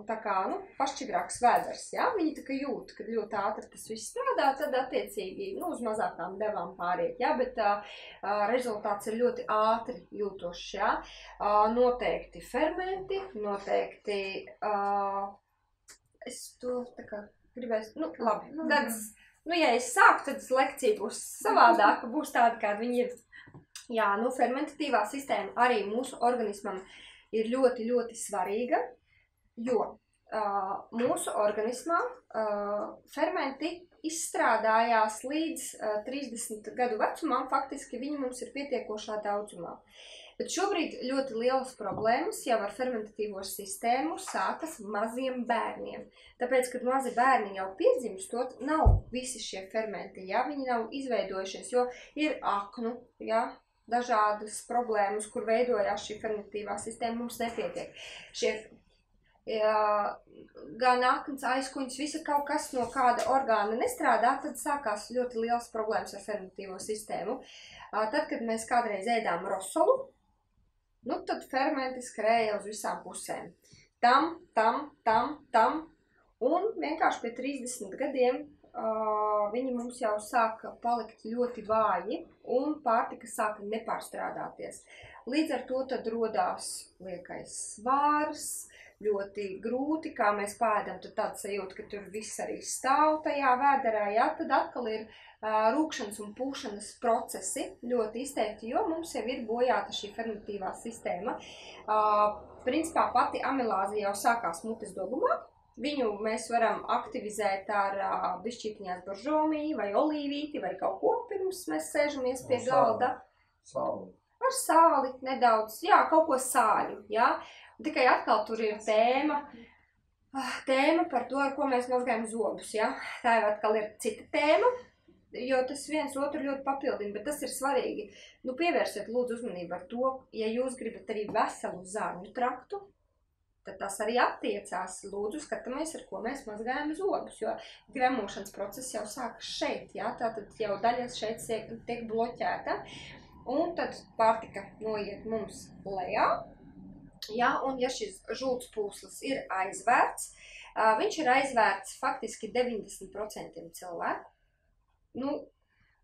tā kā, nu, pašķidrāks vēders, ja? Viņi tā kā jūt, ka ļoti ātri tas viss strādā, tad attiecīgi, nu, uz mazākām devām pāriet, ja? Bet uh, rezultāts ir ļoti ātri jūtošs, ja? Uh, noteikti fermenti, noteikti, es to tā kā gribēju, nu, labi, tad, nu, ja es sāku, tad lekcija būs savādāka, būs tāda, kāda viņi ir. Jā, nu, fermentatīvā sistēma arī mūsu organismam ir ļoti, ļoti svarīga, jo uh, mūsu organismā uh, fermenti izstrādājās līdz uh, 30 gadu vecumam, faktiski viņi mums ir pietiekošā daudzumā. Bet šobrīd ļoti lielas problēmas jau ar fermentatīvo sistēmu sākas maziem bērniem. Tāpēc, kad mazi bērni jau piedzimstot, nav visi šie fermenti, ja viņi nav izveidojušies, jo ir aknu, ja, dažādas problēmas, kur veidojās šī fermentatīvā sistēma, mums nepietiek. Šie ja, gan akns, aizkuņas, visa kaut kas no kāda orgāna nestrādā, tad sākās ļoti liels problēmas ar fermentatīvo sistēmu. Tad, kad mēs kādreiz ēdām rosolu, nu tad fermenti skrēja uz visām pusēm. Tam, tam, tam, tam, un vienkārši pie 30 gadiem viņi mums jau sāka palikt ļoti vāji un pārtika sāka nepārstrādāties. Līdz ar to tad rodās liekais svārs, ļoti grūti, kā mēs pēdam, tad tāds sajūta, ka tur viss arī stāv tajā vēderā, jā, tad atkal ir uh, rūkšanas un pūšanas procesi ļoti izteikti, jo mums jau ir bojāta šī fermentatīvā sistēma. Uh, principā pati amilāze jau sākās mutes dobumā, Viņu mēs varam aktivizēt ar uh, bišķītiņās boržomī vai olīvīti vai kaut ko pirms mēs sēžamies pie galda.
Sāli.
Ar sāli nedaudz, jā, kaut ko sāļu, jā. Un tikai atkal tur ir tēma, tēma par to, ar ko mēs mazgājam zobus, jā. Tā jau atkal ir cita tēma, jo tas viens otru ļoti papildina, bet tas ir svarīgi. Nu, pievērsiet lūdzu uzmanību ar to, ja jūs gribat arī veselu zārņu traktu, tad tas arī attiecās. Lūdzu, skatāmies, ar ko mēs mazgājam zobus, jo gremošanas process jau sākas šeit, jā, tātad jau daļas šeit tiek, bloķēta, un tad pārtika noiet mums lejā, jā, un ja šis žults pūslis ir aizvērts, viņš ir aizvērts faktiski 90% cilvēku, nu,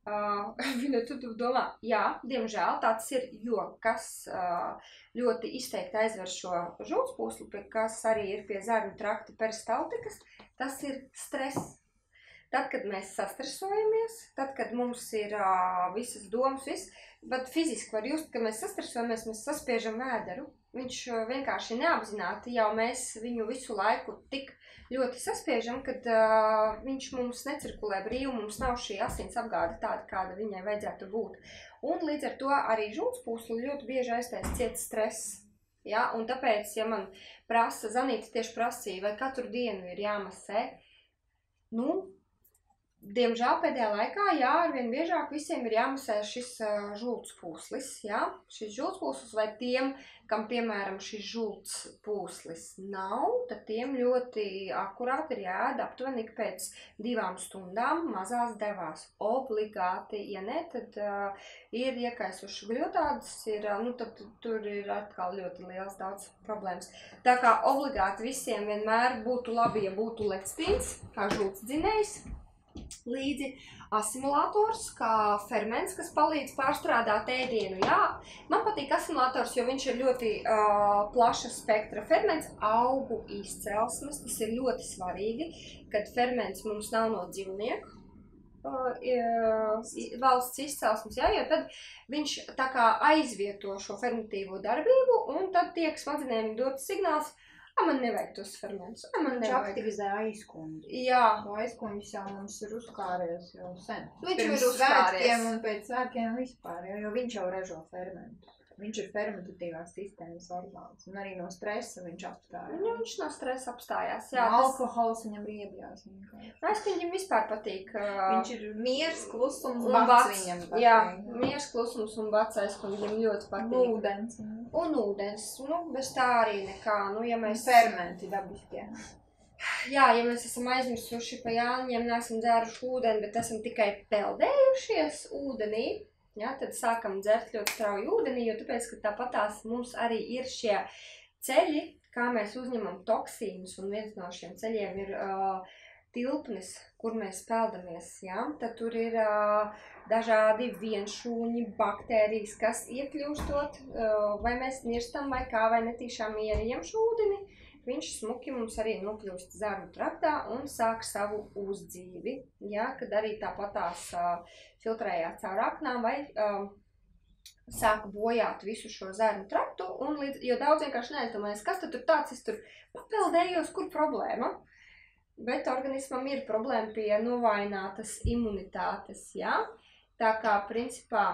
Uh, viņa tu domā, jā, diemžēl tāds ir, jo kas uh, ļoti izteikti aizver šo žultspūslu, kas arī ir pie zarnu trakta peristaltikas, tas ir stress. Tad, kad mēs sastresojamies, tad, kad mums ir uh, visas domas, viss, bet fiziski var just, ka mēs sastresojamies, mēs saspiežam vēderu. Viņš vienkārši neapzināti jau mēs viņu visu laiku tik ļoti saspiežam, kad uh, viņš mums necirkulē brīvi, mums nav šī asins apgāde tāda, kāda viņai vajadzētu būt. Un līdz ar to arī žultspūsli ļoti bieži aiztais ciet stress. Ja? Un tāpēc, ja man prasa, Zanīta tieši prasīja, vai katru dienu ir jāmasē, nu, diemžēl pēdējā laikā, jā, arvien biežāk visiem ir jāmasē šis uh, žults pūslis, jā, šis žults pūslis, vai tiem, kam, piemēram, šis žults pūslis nav, tad tiem ļoti akurāti ir jāēd aptuveni pēc divām stundām mazās devās. Obligāti, ja ne, tad uh, ir iekaisuši gļotādas, ir, nu, tad tur ir atkal ļoti liels daudz problēmas. Tā kā obligāti visiem vienmēr būtu labi, ja būtu lectīns, kā žults dzinējs, līdzi asimilators, kā ferments, kas palīdz pārstrādāt ēdienu. Jā, man patīk asimilators, jo viņš ir ļoti uh, plaša spektra ferments, augu izcelsmes. Tas ir ļoti svarīgi, kad ferments mums nav no dzīvnieku. Uh, valsts izcelsmes, jā, jo tad viņš tā kā aizvieto šo fermentīvo darbību, un tad tiek smadzenēm dots signāls, uh, A, man nevajag tos fermentus. A, man nevajag.
aktivizē aizkuņu.
Jā,
To aizkuņus jau mums ir uzkāries jau sen.
Viņš
Pirms
ir uzkāries.
svētkiem un pēc svētkiem vispār, jo, jo viņš jau ražo fermentus. Viņš ir fermentatīvās sistēmas orgāns, un arī no stresa viņš apstājas.
nu, viņš no stresa apstājās.
Jā,
Jā, tas,
alkohols viņam riebjās
es viņam vispār patīk. Uh,
Viņš ir miers, klusums,
un
bats
bats.
viņam
Jā,
patīk.
miers, klusums un bacais, ko viņam ļoti patīk.
Ūdens.
Un ūdens, nu, bez tā arī nekā. Nu, ja Mēs
fermenti dabiskie.
jā, ja mēs esam aizmirsuši pa jāņiem, neesam dzēruši ūdeni, bet esam tikai peldējušies ūdenī, jā, tad sākam dzert ļoti strauji ūdenī, jo tāpēc, ka tāpatās mums arī ir šie ceļi, kā mēs uzņemam toksīnus, un viens no šiem ceļiem ir uh, tilpnis, kur mēs peldamies, jā, tad tur ir uh, dažādi vienšūņi, baktērijas, kas iekļūstot, uh, vai mēs nirstam vai kā, vai netīšām ieejam šo ūdeni, viņš smuki mums arī nokļūst zarnu traktā un sāk savu uzdzīvi, jā, kad arī tāpatās uh, filtrējās caur aknām vai um, sāk bojāt visu šo zarnu traktu, un līdz, jo daudz vienkārši neaizdomājas, kas tad tur tāds, es tur papeldējos, kur problēma. Bet organismam ir problēma pie novājinātas imunitātes, jā. Tā kā, principā,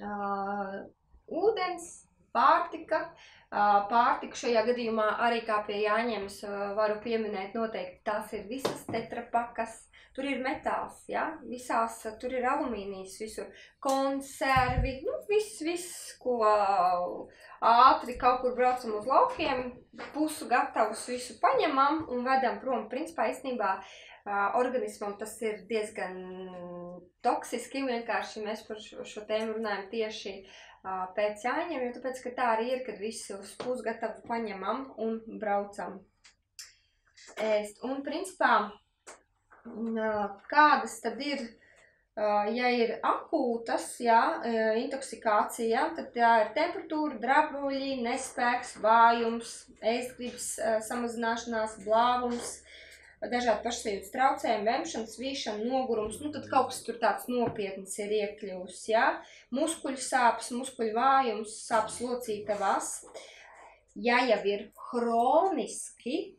uh, ūdens, pārtika, uh, pārtika šajā gadījumā arī kā pie Jāņemas varu pieminēt noteikti, tās ir visas tetrapakas, tur ir metāls, jā, visās, tur ir alumīnijas, visur konservi, nu, viss, viss, ko ātri kaut kur braucam uz laukiem, pusu gatavus visu paņemam un vedam prom. Principā, īstenībā, organismam tas ir diezgan toksiski. Vienkārši mēs par šo, šo tēmu runājam tieši uh, pēc jāņem, jo tāpēc, ka tā arī ir, kad visu uz pusgatavu paņemam un braucam ēst. Un, principā, kādas tad ir ja ir akūtas, jā, intoksikācija, tad tā ir temperatūra, drabuļi, nespēks, vājums, ēstgribas samazināšanās, blāvums, dažādi pašsajūtas traucējumi, vemšana, svīšana, nogurums, nu tad kaut kas tur tāds nopietns ir iekļūs, jā. Muskuļu sāpes, muskuļu vājums, sāpes locītavās. Ja jau ir hroniski,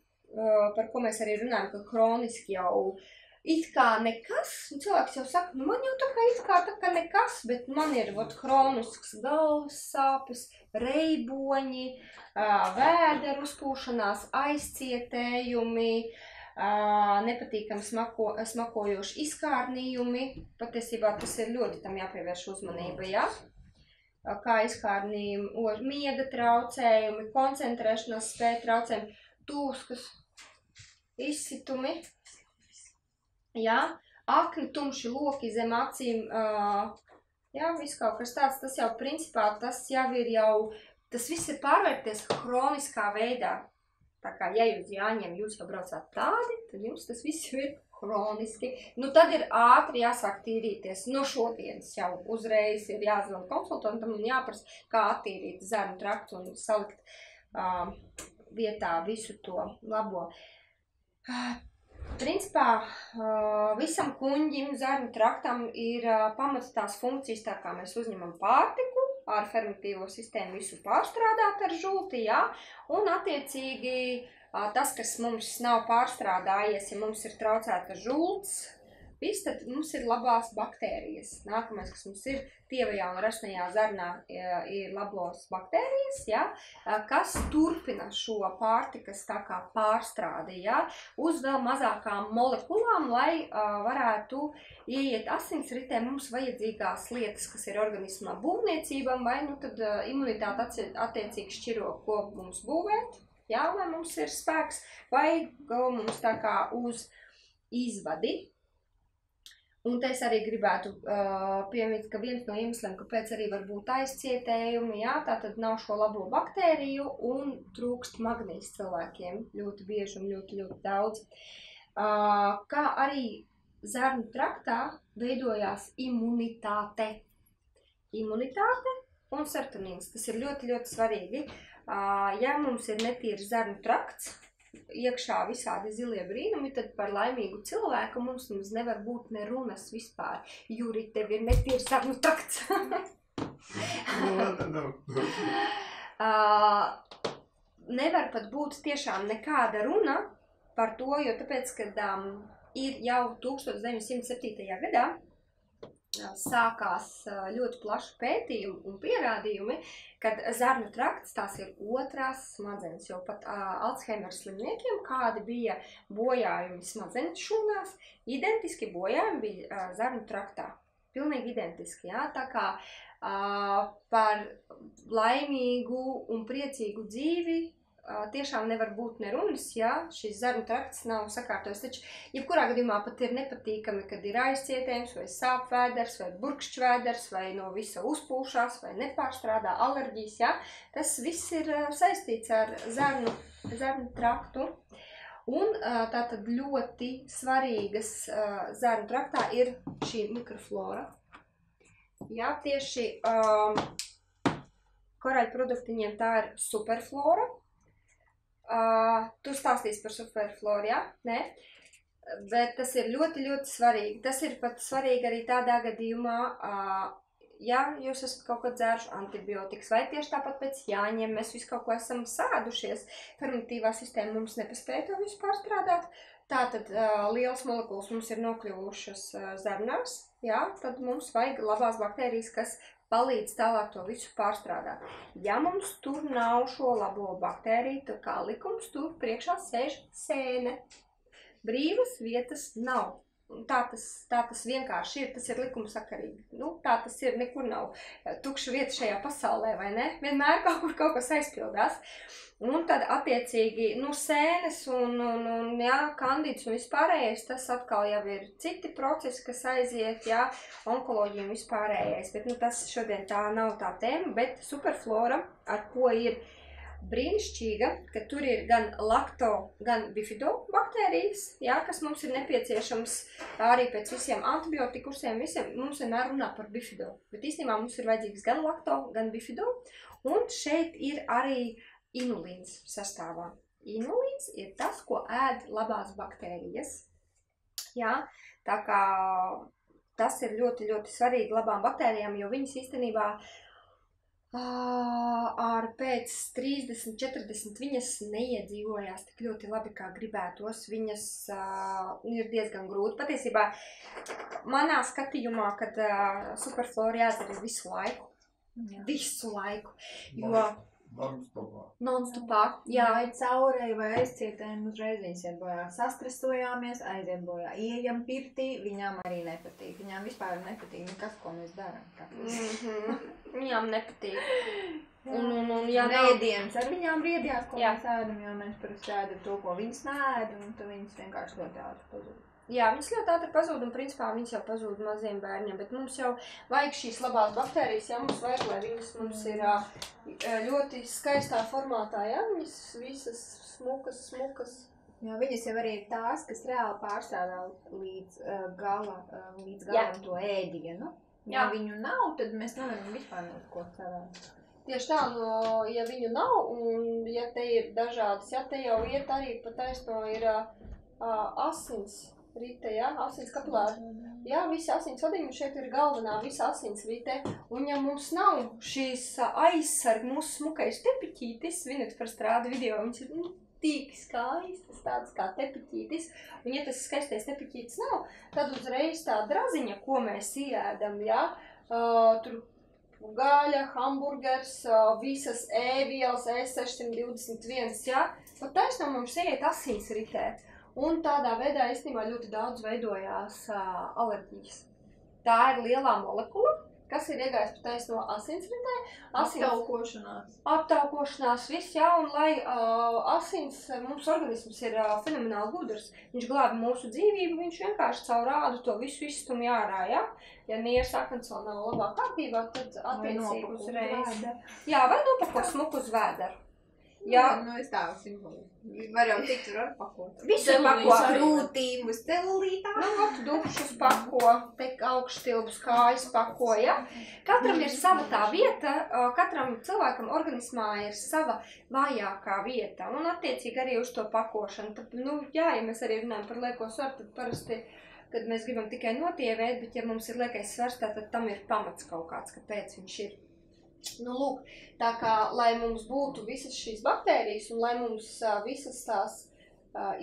par ko mēs arī runājam, ka hroniski jau it kā nekas, un cilvēks jau saka, nu man jau tā kā it kā tā kā nekas, bet man ir vot hronisks galvas sāpes, reiboņi, vēderu uzpūšanās, aizcietējumi, nepatīkami smako, smakojoši izkārnījumi. Patiesībā tas ir ļoti tam jāpievērš uzmanība, ja? Kā izkārnījumi, miega traucējumi, koncentrēšanās spēja traucējumi, tūskas, izsitumi, jā, akni, tumši loki zem acīm, jā, viss kaut kas tāds, tas jau principā, tas jau ir jau, tas viss ir pārvērties hroniskā veidā. Tā kā, ja jūs jāņem, jūs jau braucāt tādi, tad jums tas viss ir hroniski. Nu, tad ir ātri jāsāk tīrīties. No šodienas jau uzreiz ir jāzvan konsultantam un jāprasa, kā attīrīt zarnu traktu un salikt uh, vietā visu to labo. Principā visam kuņģim, zarnu traktam ir pamats tās funkcijas, tā kā mēs uzņemam pārtiku, ar fermentīvo sistēmu visu pārstrādāt ar žulti, jā, un attiecīgi tas, kas mums nav pārstrādājies, ja mums ir traucēta žults, Viss tad mums ir labās baktērijas. Nākamais, kas mums ir tievajā un rasnajā zarnā, ir, ir labos baktērijas, ja, kas turpina šo pārtikas tā kā pārstrādi, ja, uz vēl mazākām molekulām, lai uh, varētu ieiet asinsritē mums vajadzīgās lietas, kas ir organismā būvniecībam, vai nu tad uh, imunitāte attiecīgi šķiro, ko mums būvēt, jā, lai mums ir spēks, vai mums tā kā uz izvadi, Un te es arī gribētu uh, pieminēt, ka viens no iemesliem, kāpēc arī var būt aizcietējumi, jā, tā tad nav šo labo baktēriju un trūkst magnīs cilvēkiem ļoti bieži un ļoti, ļoti daudz. Uh, kā arī zarnu traktā veidojās imunitāte. Imunitāte un sertonīns, tas ir ļoti, ļoti svarīgi. Uh, ja mums ir netīrs zarnu trakts, iekšā visādi zilie brīnumi, tad par laimīgu cilvēku mums nemaz nevar būt ne runas vispār. Juri, tev ir netīrs sarunu takts. uh, nevar pat būt tiešām nekāda runa par to, jo tāpēc, kad um, ir jau 1907. gadā sākās ļoti plaši pētījumi un pierādījumi, kad zarnu trakts tās ir otrās smadzenes, jo pat uh, Alzheimer slimniekiem, kādi bija bojājumi smadzenes šūnās, identiski bojājumi bija uh, zarnu traktā. Pilnīgi identiski, jā, tā kā uh, par laimīgu un priecīgu dzīvi tiešām nevar būt nerunas, ja šis zarnu trakts nav sakārtots. Taču, jebkurā gadījumā pat ir nepatīkami, kad ir aizcietējums, vai sāpvēders, vai burkšķvēders, vai no visa uzpūšās, vai nepārstrādā alerģijas. Ja? Tas viss ir saistīts ar zarnu, zarnu traktu. Un tātad ļoti svarīgas zarnu traktā ir šī mikroflora. Jā, tieši um, korāļproduktiņiem tā ir superflora, Uh, tu stāstīsi par superfloru, jā? Ja? Nē? Bet tas ir ļoti, ļoti svarīgi. Tas ir pat svarīgi arī tādā gadījumā, uh, ja jūs esat kaut ko dzēruši antibiotikas, vai tieši tāpat pēc jāņem, mēs visu kaut ko esam sādušies, fermentīvā sistēma mums nepaspēja to visu pārstrādāt, tātad uh, lielas molekulas mums ir nokļuvušas uh, zarnās, jā, tad mums vajag labās baktērijas, kas palīdz tālāk to visu pārstrādāt. Ja mums tur nav šo labo baktēriju, tad kā likums tur priekšā sēž sēne. Brīvas vietas nav. Tā tas, tā tas vienkārši ir. Tas ir likumsakarīgi. Nu, tā tas ir. Nekur nav tukša vieta šajā pasaulē, vai ne? Vienmēr kaut kur kaut kas aizpildās. Un tad, attiecīgi, nu, sēnes un, un, un jā, kandīds un vispārējais, tas atkal jau ir citi procesi, kas aiziet, jā, onkoloģija un vispārējais. Bet, nu, tas šodien tā nav tā tēma, bet superflora, ar ko ir brīnišķīga, ka tur ir gan lakto, gan bifido baktērijas, jā, kas mums ir nepieciešams arī pēc visiem antibiotikusiem, visiem, mums vienmēr runā par bifido, bet īstenībā mums ir vajadzīgs gan lakto, gan bifido, un šeit ir arī uh, inulīns sastāvā. Inulīns ir tas, ko ēd labās baktērijas. Jā, tā kā tas ir ļoti, ļoti svarīgi labām baktērijām, jo viņas īstenībā ar pēc 30, 40 viņas neiedzīvojās tik ļoti labi, kā gribētos. Viņas uh, ir diezgan grūti. Patiesībā manā skatījumā, kad uh, superflora jādara visu laiku. Jā. Visu laiku. Jo,
Non-stopā.
Non-stopā, jā.
Vai caurēji vai aizcietējumi uzreiz viņas iet bojā. Sastresojāmies, aiziet bojā. Ieejam pirtī, viņām arī nepatīk. Viņām vispār nepatīk nekas, ko mēs darām.
Mm -hmm. Viņām nepatīk. Un, un, un
jā, rēdienas ar viņām riedījās, ko
Jā.
mēs ēdam, jo mēs parasti ēdam to, ko viņas nēd, un tad viņas vienkārši ļoti ātri pazūd.
Jā, viņas ļoti ātri pazūd, un principā viņas jau pazūd maziem bērniem, bet mums jau vajag šīs labās baktērijas, jā, mums vajag, lai viņas mums ir ā, ļoti skaistā formātā, jā, viņas visas smukas, smukas.
Jā, viņas jau arī ir tās, kas reāli pārstrādā līdz uh, gala, uh, līdz
Jā.
galam to ēdienu.
Jā.
Ja viņu nav, tad mēs nevaram vispār neko cerēt.
Tieši tā, no, ja viņu nav, un ja te ir dažādas, ja te jau iet arī pa taisno ir ā, asins rite, jā, asins kapilāri. Jā, visi asins vadiņi šeit ir galvenā, visa asins rite. Un ja mums nav šīs aizsarg, mūsu smukais tepiķītis, Vinets par strādu video, viņš ir, nu, tik skaistas, tādas kā tepiķītis. Un, ja tas skaistais tepiķītis nav, tad uzreiz tā draziņa, ko mēs ieēdam, ja, uh, tur gaļa, hamburgers, visas ēvielas, E621, ja, pat taisno mums ieiet asins ritē. Un tādā veidā īstenībā ļoti daudz veidojās uh, alerģijas. Tā ir lielā molekula, kas ir iegājis pa taisno asinsritē. Asins,
Aptaukošanās.
aptaukošanās, viss, jā, un lai uh, asins, mums organisms ir uh, fenomenāli gudrs, viņš glābi mūsu dzīvību, viņš vienkārši caur rādu to visu izstumj ārā, jā. Ja nieras akmens vēl nav labā kārtībā, tad attiecīgi uzreiz. Jā, vai nopako smuku uz vēderu. Jā,
nu es tā simbolu. Var jau tikt, var pakot.
Visu pako.
ar rūtīm uz celulītā.
Nu, vat dušus pako, te augšstilbus kājas pako, ja? Katram ir sava tā vieta, katram cilvēkam organismā ir sava vājākā vieta, un attiecīgi arī uz to pakošanu. Tad, nu, jā, ja mēs arī runājam par lieko svaru, tad parasti, kad mēs gribam tikai notievēt, bet ja mums ir liekais svars, tad tam ir pamats kaut kāds, kāpēc viņš ir. Nu, lūk, tā kā, lai mums būtu visas šīs baktērijas un lai mums visas tās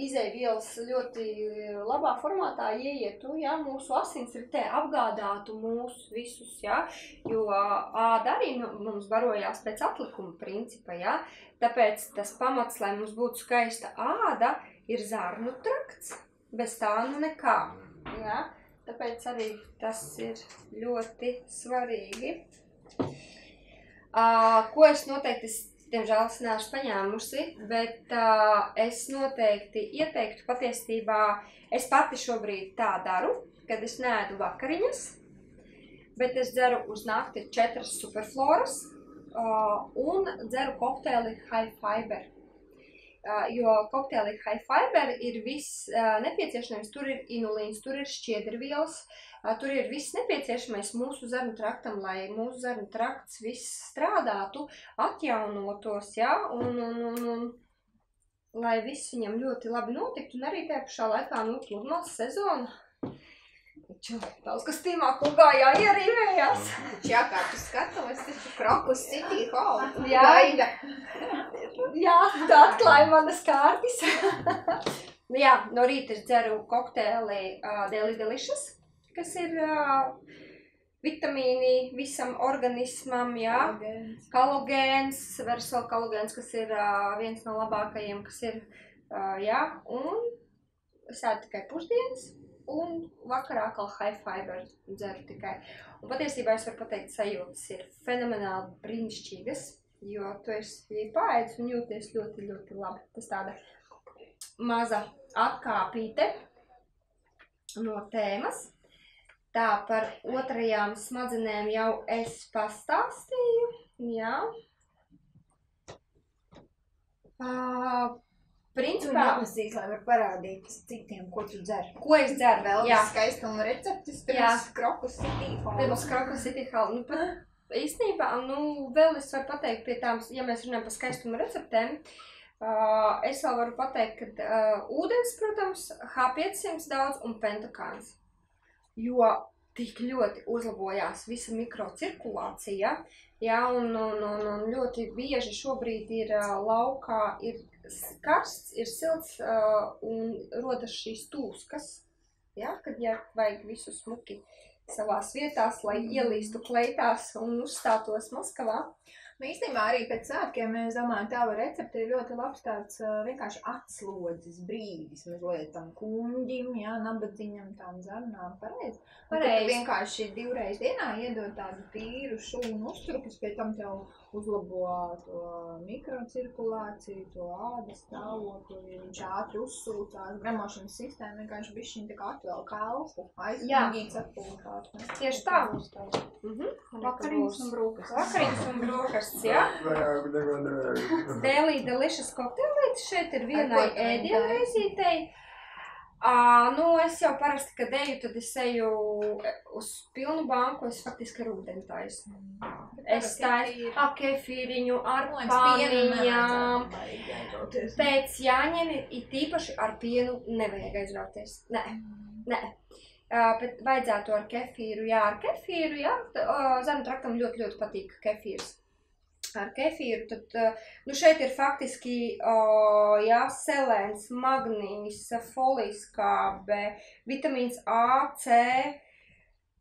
izēvielas ļoti labā formātā ieietu, ja mūsu asinsritē apgādātu mūs visus, ja, jo āda arī nu, mums barojās pēc atlikuma principa, ja, tāpēc tas pamats, lai mums būtu skaista āda, ir zarnu trakts, bez tā nu nekā, ja, tāpēc arī tas ir ļoti svarīgi. Uh, ko es noteikti, diemžēl, es neesmu paņēmusi, bet uh, es noteikti ieteiktu patiesībā, es pati šobrīd tā daru, kad es neēdu vakariņas, bet es dzeru uz nakti četras superfloras uh, un dzeru kokteili high fiber. Uh, jo kokteili high fiber ir viss uh, nepieciešamais, tur ir inulīns, tur ir šķiedrvielas, uh, tur ir viss nepieciešamais mūsu zarnu traktam, lai mūsu zarnu trakts viss strādātu, atjaunotos, ja, un, un, un, un lai viss viņam ļoti labi notiktu, un arī tajā pašā laikā, nu, pludmales sezona. Taču daudz kas tīmā kungā jāierīvējās.
Jā, kā tu skatos, taču krokus citī hall.
Jā. Jā, tā atklāja manas kārtas. Nu Jā, no rīta es dzeru kokteili uh, Daily Delicious, kas ir uh, vitamīni visam organismam, jā. Kalogēns, versel kalogēns, kas ir uh, viens no labākajiem, kas ir, uh, jā, un es ēdu tikai pusdienas, un vakarā atkal high fiber dzeru tikai. Un patiesībā es varu pateikt, sajūtas ir fenomenāli brīnišķīgas, jo tu esi paēdis un jūties ļoti, ļoti labi. Tas tāda maza atkāpīte no tēmas. Tā par otrajām smadzenēm jau es pastāstīju, jā. Uh, principā,
nelasīs, lai var parādīt citiem, ko tu dzer.
ko es dzeru?
Vēl
Jā.
skaistuma receptes
Jā.
pirms krokus citī hall.
Pirms Krokas City Hall. Nu, pat, īstenībā, nu, vēl es varu pateikt pie tām, ja mēs runājam par skaistuma receptēm, uh, es vēl varu pateikt, ka uh, ūdens, protams, H500 daudz un pentakāns. Jo tik ļoti uzlabojās visa mikrocirkulācija, jā, un, un, un, un ļoti bieži šobrīd ir uh, laukā, ir karsts, ir silts uh, un rodas šīs tūskas, jā, kad ja vajag visu smuki savās vietās, lai ielīstu kleitās un uzstātos Maskavā.
Nu, īstenībā arī pēc svētkiem, es domāju, tā var recepte ir ļoti labs tāds vienkārši atslodzes brīdis mazliet tam kuņģim, jā, nabadzīņam, tām zarnām, pareizi.
Pareizi.
vienkārši divreiz dienā iedod tādu tīru šūnu uzturu, kas pie tam tev uzlabo to mikrocirkulāciju, to ādas stāvokli, viņš ātri uzsūcās, gremošanas sistēma vienkārši bišķiņ tā kā atvēl kalpu, aizkuņģīts atpūtās.
Tieši tā. Mhm.
Vakariņas un brūkas.
Vakariņas un brokastis, jā. Dēlī delicious kokteilīte šeit ir vienai
Ar ko tu
ēdienreizītei. Uh, nu, es jau parasti, kad eju, tad es eju uz pilnu banku, es faktiski ar ūdeni taisu. Es taisu ar kefīriņu, ar
baigi aizrauties.
Pēc jāņem ir tīpaši ar pienu nevajag aizrauties. Nē, nē. Uh, bet vajadzētu ar kefīru, jā, ar kefīru, jā. Uh, Zemu traktam ļoti, ļoti patīk kefīrs. Ar kefīru, tad uh, nu šeit ir faktiski uh, jā, selēns, magnīs, foliskābe, vitamīns A, C.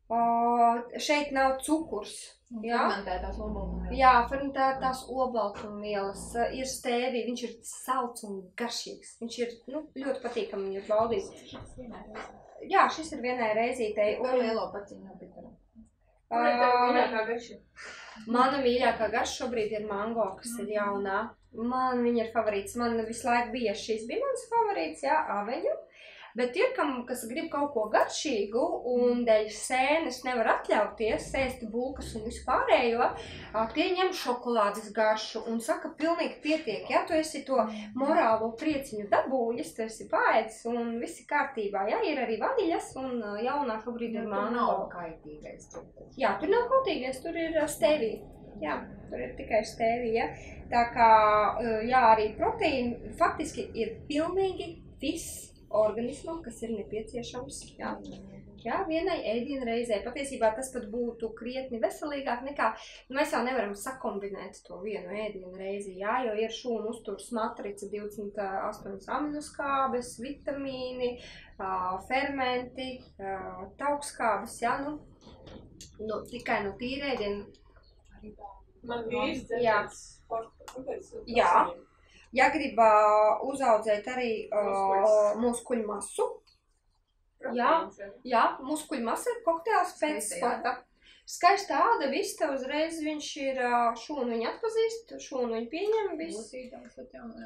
Uh, šeit nav cukurs. Jā,
Fermentētās olbaltumvielas.
jā fermentētās olbaltumvielas, ir stēvī, viņš ir salds un garšīgs. Viņš ir nu, ļoti patīkami viņu baudīt. Jā, šis ir vienai reizītei.
Ar lielo paciņu
Ā,
Mīļākā garša.
Mana mīļākā garša šobrīd ir mango, kas ir jaunā. Man viņa ir favorīts. Man visu laiku bija šis bija mans favorīts, jā, aveņu. Bet ir kam, kas grib kaut ko garšīgu un dēļ sēnes nevar atļauties ēst bulkas un vispārējo, tie ņem šokolādes garšu un saka, pilnīgi pietiek, ja tu esi to morālo prieciņu dabūjis, tu esi paēdis un viss ir kārtībā. Jā, ir arī vaniļas un jaunā šobrīd ir
Tur
mango.
nav kaitīgais.
Jā, tur nav kautīgais, tur ir stevija. Jā, tur ir tikai stevija. Tā kā, jā, arī proteīni faktiski ir pilnīgi viss organismam, kas ir nepieciešams. Jā. Jā, vienai ēdienu reizē. Patiesībā tas pat būtu krietni veselīgāk nekā nu, mēs jau nevaram sakombinēt to vienu ēdienu reizi. Jā, jo ir šūnu uzturs matrica, 28 aminoskābes, vitamīni, fermenti, taukskābes. Jā, nu, nu, tikai no tīra ēdiena
Man
Jā.
dzērs sporta. Kāpēc?
Jā. Ja grib uh, uzaudzēt arī uh, muskuļu masu, Jā. jā, muskuļu masa ir kokteils pēc sporta. Skaista āda, viss te uzreiz viņš ir šūnu viņa atpazīst, šūnu viņa pieņem, viss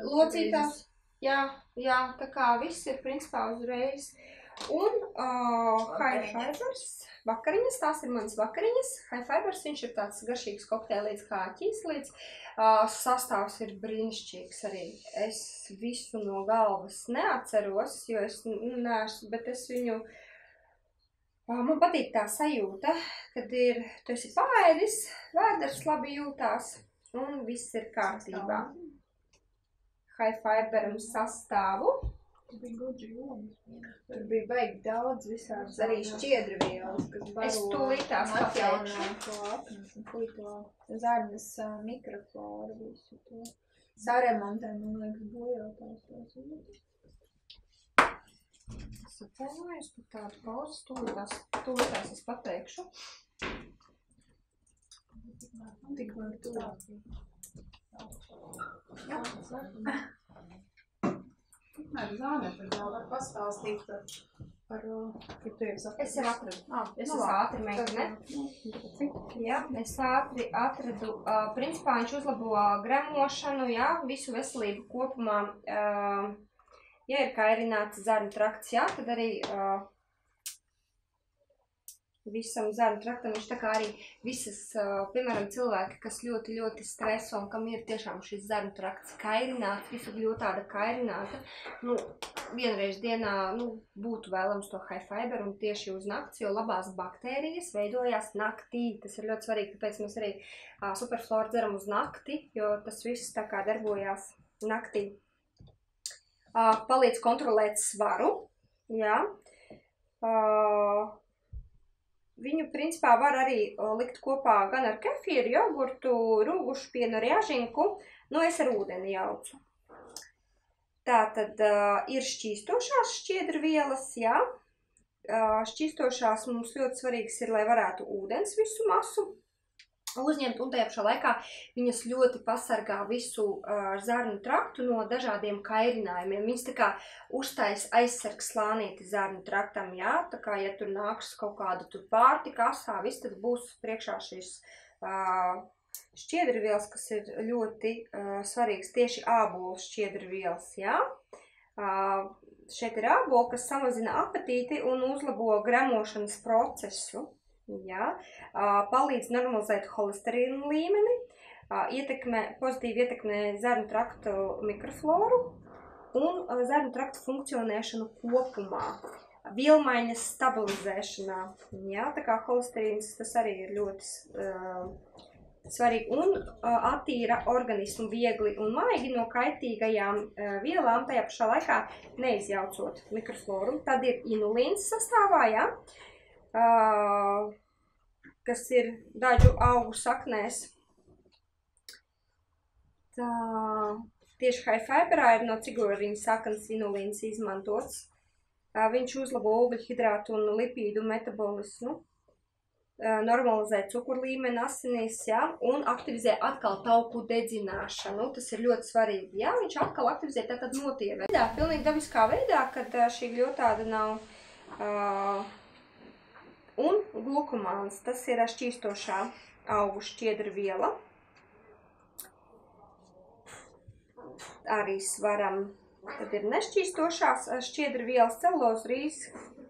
Locītās.
Jā, jā, tā kā viss ir principā uzreiz. Un uh, high
Vakariņas.
tās ir manas vakariņas. High fibers, viņš ir tāds garšīgs kokteilīts kā ķīslīts. Uh, sastāvs ir brīnišķīgs arī. Es visu no galvas neatceros, jo es nu, neesmu, bet es viņu. Man patīk tā sajūta, kad ir, tu esi paēdis, vēders labi jūtās un viss ir kārtībā. High fiberam sastāvu.
Tur bija baigi daudz visādas arī
Jā.
šķiedra vielas, kas baro
Es tūlīt tās pateikšu.
to apnes un puito zarnas ā, mikrofloru visu to. Saremontē, man liekas, bojotās tos.
Es atvainojos par tādu pauzi, tūlītās, tūlītās es pateikšu.
Tik var to.
Tikmēr zāle tad vēl var pastāstīt par, par uh, tu jau saki.
Es jau atradu.
Ah,
Es
nu
esmu ātri meitene. Jā, es ātri atradu, uh, principā viņš uzlabo gremošanu, jā, visu veselību kopumā. Uh, ja ir kairināts zarnu trakts, jā, tad arī uh, visam zarnu traktam viņš tā kā arī visas, piemēram, cilvēki, kas ļoti, ļoti streso un kam ir tiešām šis zarnu trakts kairināts, visa kļūt tāda kairināta, nu, vienreiz dienā, nu, būtu vēlams to high fiber un tieši uz nakts, jo labās baktērijas veidojās naktī. Tas ir ļoti svarīgi, tāpēc mēs arī superfloru dzeram uz nakti, jo tas viss tā kā darbojās naktī. Uh, palīdz kontrolēt svaru, jā. Uh, Viņu principā var arī likt kopā gan ar kefīru, jogurtu, rūgušu pienu, riežinku, nu es ar ūdeni jaucu. Tā tad uh, ir šķīstošās šķiedrvielas, jā. Uh, šķīstošās mums ļoti svarīgas ir, lai varētu ūdens visu masu uzņemt, un tajā pašā laikā viņas ļoti pasargā visu uh, zarnu traktu no dažādiem kairinājumiem. Viņas tā kā uztais aizsargs slānīti zarnu traktam, jā, tā kā, ja tur nāks kaut kāda tur pārtika asā, viss tad būs priekšā šīs uh, šķiedrvielas, kas ir ļoti uh, svarīgas, tieši ābolu šķiedrvielas, jā. Uh, šeit ir āboli, kas samazina apetīti un uzlabo gremošanas procesu, jā. Palīdz normalizēt holesterīnu līmeni, ietekmē, pozitīvi ietekmē zarnu traktu mikrofloru, un zarnu traktu funkcionēšanu kopumā. Vielmaiņas stabilizēšanā. Jā, tā kā holesterīns tas arī ir ļoti uh, svarīgi. Un uh, attīra organismu viegli un maigi no kaitīgajām uh, vielām, tajā pašā laikā neizjaucot mikrofloru. Tad ir inulīns sastāvā, jā, uh, kas ir dažu augu saknēs. uh, tieši high fiberā ir no cigoriņa saknes inulīns izmantots. Viņš uzlabo ogļu hidrātu un lipīdu metabolismu, normalizē cukuru līmeni asinīs, ja, un aktivizē atkal tauku dedzināšanu. Tas ir ļoti svarīgi, ja, viņš atkal aktivizē tātad notievē. Jā, pilnīgi dabiskā veidā, kad šī gļotāda nav uh, un glukomāns, tas ir šķīstošā augu šķiedra viela. Arī svaram, tad ir nešķīstošās šķiedra vielas celos, rīs,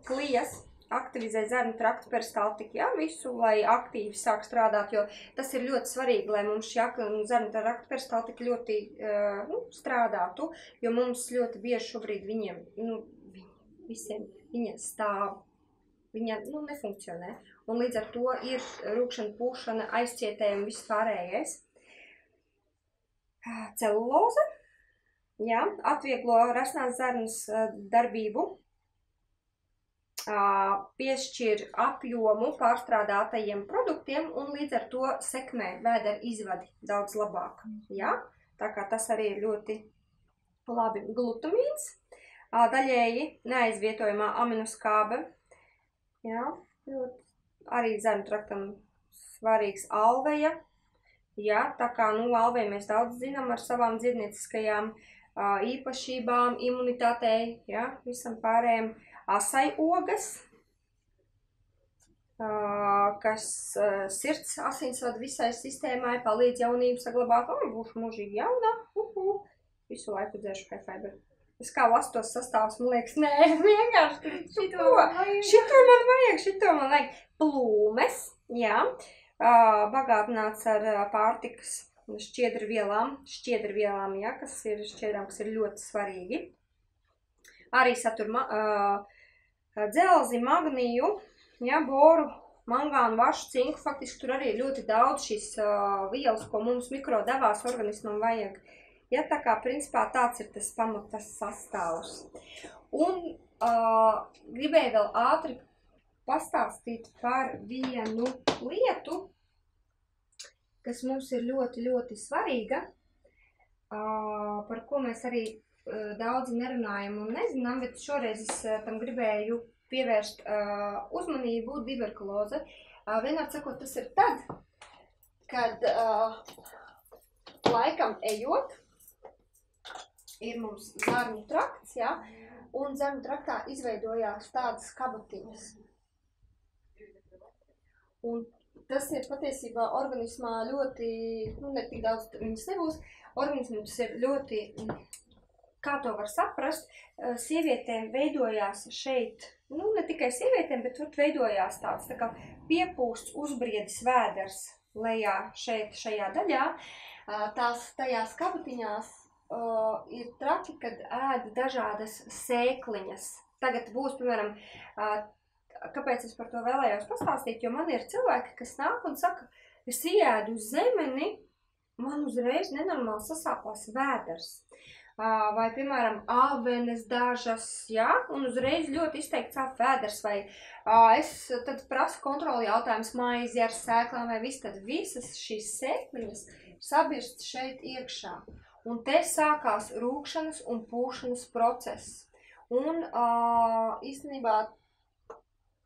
klijas, aktivizē zarnu traktu peristaltiku, jā, visu, lai aktīvi sāk strādāt, jo tas ir ļoti svarīgi, lai mums šī zarnu traktu peristaltika ļoti uh, nu, strādātu, jo mums ļoti bieži šobrīd viņiem, nu, visiem, viņa stāv viņa nu, nefunkcionē. Un līdz ar to ir rūkšana, pūšana, aizcietējumi, viss pārējais. Celuloze, jā, atvieglo rasnās zarnas darbību, piešķir apjomu pārstrādātajiem produktiem un līdz ar to sekmē vēdera izvadi daudz labāk. Jā? Tā kā tas arī ir ļoti labi. Glutamīns, daļēji neaizvietojamā aminoskābe, Jā, ļoti arī zemu traktam svarīgs alveja. Jā, tā kā, nu, alveja mēs daudz zinām ar savām dziednieciskajām uh, īpašībām, imunitātei, jā, visam pārējiem. Asai ogas, kas sirds asinsvadu visai sistēmai palīdz jaunību saglabāt, un būšu mūžīgi jauna, uhu, visu laiku dzēšu high fiber. Es kā lasu tos sastāvus, man liekas, nē, vienkārši šito, šito man vajag, šito man vajag. Plūmes, jā, uh, bagātināts ar uh, pārtikas šķiedru vielām, šķiedru vielām, jā, kas ir šķiedrām, kas ir ļoti svarīgi. Arī satur uh, dzelzi, magniju, jā, boru, mangānu, vašu, cinku, faktiski tur arī ļoti daudz šīs vielas, ko mums mikrodevās organismam vajag. Uh, Ja, tā kā principā tāds ir tas pamatas sastāvs. Un uh, gribēju vēl ātri pastāstīt par vienu lietu, kas mums ir ļoti, ļoti svarīga, uh, par ko mēs arī uh, daudzi nerunājam un nezinām, bet šoreiz es uh, tam gribēju pievērst uh, uzmanību diverkuloze. Uh, vienmēr sakot, tas ir tad, kad uh, laikam ejot, ir mums zarnu trakts, ja, un zarnu traktā izveidojās tādas kabatiņas. Un tas ir patiesībā organismā ļoti, nu, ne tik daudz viņas nebūs, organismam tas ir ļoti, kā to var saprast, eh, sievietēm veidojās šeit, nu, ne tikai sievietēm, bet tur veidojās tāds, tā kā piepūsts uzbriedis vēders lejā šeit, šajā daļā. Tās tajās kabatiņās uh, ir traki, kad ēd dažādas sēkliņas. Tagad būs, piemēram, uh, kāpēc es par to vēlējos pastāstīt, jo man ir cilvēki, kas nāk un saka, es ieēdu zemeni, man uzreiz nenormāli sasāpās vēders. Uh, vai, piemēram, avenes dažas, jā, un uzreiz ļoti izteikti sāp vēders, vai uh, es tad prasu kontroli jautājums maizi ar sēklām, vai viss, tad visas šīs sēkliņas sabirst šeit iekšā. Un te sākās rūkšanas un pūšanas process. Un uh, īstenībā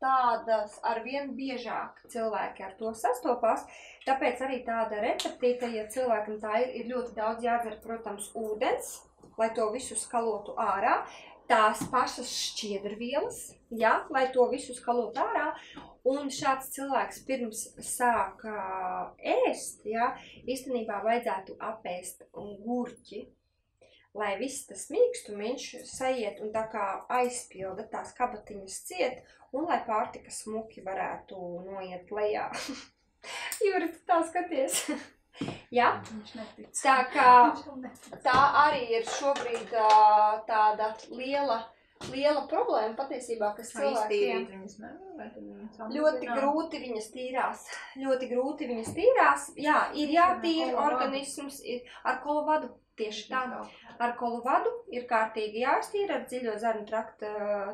tādas arvien biežāk cilvēki ar to sastopās, tāpēc arī tāda receptīte, ja cilvēkam tā ir, ir ļoti daudz jādzer, protams, ūdens, lai to visu skalotu ārā, tās pašas šķiedrvielas, ja, lai to visu skalotu ārā, Un šāds cilvēks pirms sāk ēst, ja, īstenībā vajadzētu apēst gurķi, lai viss tas mīkstumiņš sajiet un tā kā aizpilda tās kabatiņas ciet, un lai pārtika smuki varētu noiet lejā. Juri, tu tā skaties. Jā, tā kā tā arī ir šobrīd tāda liela liela problēma patiesībā, kas cilvēkiem ļoti grūti viņas tīrās. Ļoti grūti viņas tīrās. Jā, ir jātīra organisms ir ar kolovadu. Tieši tā. Ar kolovadu ir kārtīgi jāiztīra ar dziļo zarnu trakta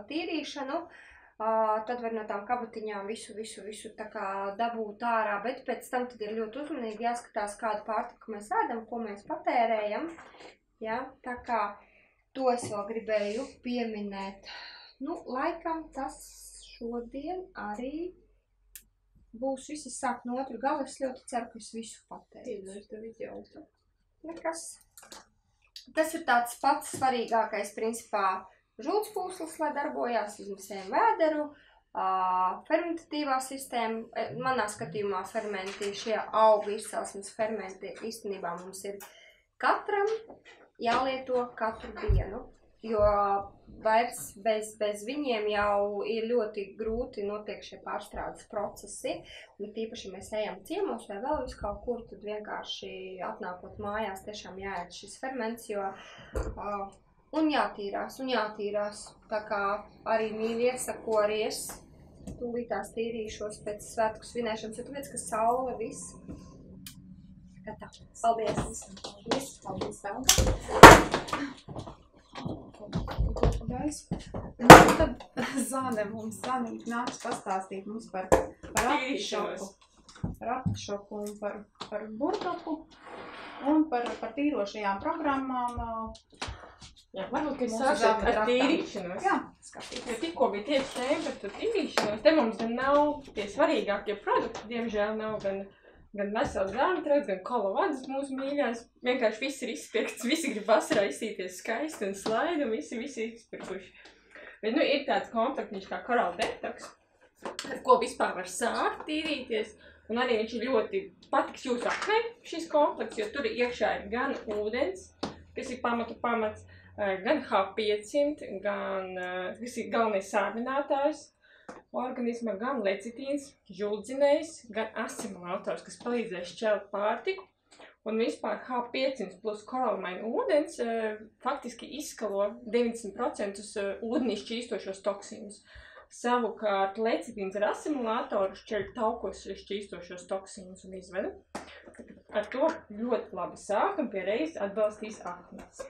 tīrīšanu. Uh, tad var no tām kabatiņām visu, visu, visu tā kā dabūt ārā, bet pēc tam tad ir ļoti uzmanīgi jāskatās, kādu pārtiku mēs ēdam, ko mēs patērējam. Ja? Tā kā to es vēl gribēju pieminēt. Nu, laikam tas šodien arī būs viss sāk no otru gala. Es ļoti ceru, ka es visu pateicu.
Iedomājieties, tev izjauta.
Nekas. Tas ir tāds pats svarīgākais, principā, žultspūslis, lai darbojās, izmisējam vēderu, uh, fermentatīvā sistēma. E, Manā skatījumā fermenti, šie augu izcelsmes fermenti īstenībā mums ir katram jālieto katru dienu, jo vairs bez, bez viņiem jau ir ļoti grūti notiek šie pārstrādes procesi. Un tīpaši, mēs ejam ciemos vai vēl uz kaut kur, tad vienkārši atnākot mājās, tiešām jāiet šis ferments, jo uh, un jātīrās, un jātīrās. Tā kā arī mīļie sako arī es tūlītās tīrīšos pēc svētku svinēšanas, jo tāpēc, ka saule viss. Tā tā. Paldies!
Paldies, Velga. Paldies. Nu, tad Zane mums, Zane nāks pastāstīt mums par, par artišoku, par artišoku un par, par burbuku un par, par tīrošajām programmām.
Jā, varbūt, ka
zelta
ar tīrīšanos.
Jā, skatīt.
Jo tikko bija tieši tēma par tīrīšanos, te mums gan nav tie svarīgākie produkti, diemžēl nav gan, gan vesels zēmtraks, gan kolavāds mūsu mīļās. Vienkārši viss ir izpirkts, visi grib vasarā izsīties skaisti un slaidi, un visi, visi izpirkuši. Bet, nu, ir tāds komplektiņš kā korāla detoks, ar ko vispār var sākt tīrīties. Un arī viņš ir ļoti patiks jūsu aknē, šis komplekts, jo tur iekšā ir gan ūdens, kas ir pamatu pamats, eh, gan H500, gan, eh, kas ir galvenais sāpinātājs organismā, gan lecitīns, žuldzinējs, gan asimilators, kas palīdzēs šķelt pārtiku. Un vispār H500 plus koralmaina ūdens eh, faktiski izskalo 90% eh, ūdenī šķīstošos toksīnus. Savukārt lecitīns ar asimilātoru šķeļ taukos šķīstošos toksīnus un izvedu. Ar to ļoti labi sāk un pie reizes atbalstīs aknas.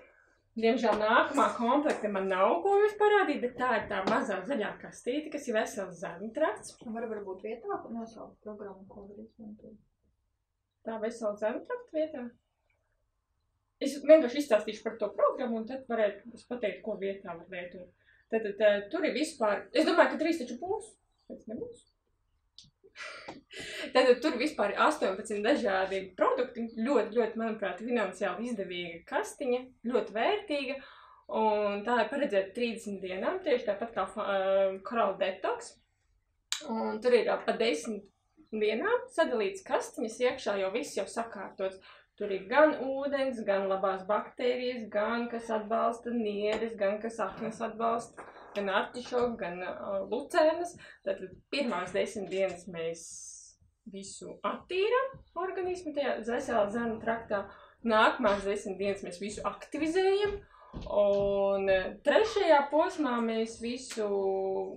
Diemžēl nākamā komplekta man nav ko jūs parādīt, bet tā ir tā mazā zaļā kastīte, kas ir vesels zemtrakts.
Var varbūt vietā nosaukt programmu, ko var izmantot.
Tā vesela zemtrakta vietā. Es vienkārši izstāstīšu par to programmu, un tad varētu pateikt, ko vietā var lietot. Tad, tad eh, tur ir vispār, es domāju, ka trīs taču būs, pēc nebūs. Tad tur vispār ir 18 dažādi produkti. Ļoti, ļoti, manuprāt, finansiāli izdevīga kastiņa, ļoti vērtīga. Un tā ir paredzēta 30 dienām, tieši tāpat kā uh, korāla detoks. Un tur ir pa 10 dienām sadalīts kastiņas iekšā, jo viss jau sakārtots. Tur ir gan ūdens, gan labās baktērijas, gan kas atbalsta nieres, gan kas aknas atbalsta, gan artišoku, gan uh, lucēnas. Tad pirmās desmit dienas mēs visu attīram organismu tajā veselā zēna traktā. Nākamās desmit dienas mēs visu aktivizējam. Un trešajā posmā mēs visu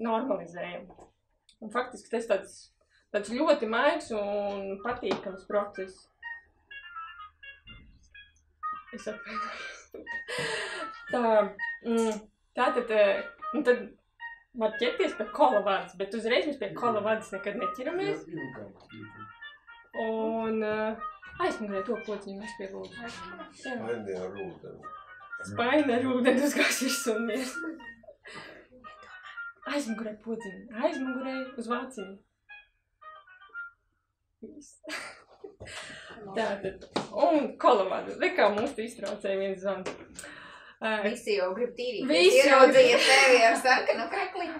normalizējam. Un faktiski tas tāds, tāds ļoti maigs un patīkams process. Es atvainojos. Tā, mm, tā tad, eh, un tad var ķerties pie kolavādas, bet uzreiz mēs pie kolavādas nekad neķeramies. Un uh, aizmugurē to pociņu mēs pielūdzu. Jā.
Aini ar ūdeni.
Spaina ar ūdeni uzgās miers. Aizmugurē pociņu, aizmugurē uz vāciņu. Viss. Tātad, un kolavāda. Re kā mums iztraucēja viens zvans. Uh,
Visi jau grib tīrīt.
Visi jau
ieraudzīja tevi ar sarkanu krekliņu.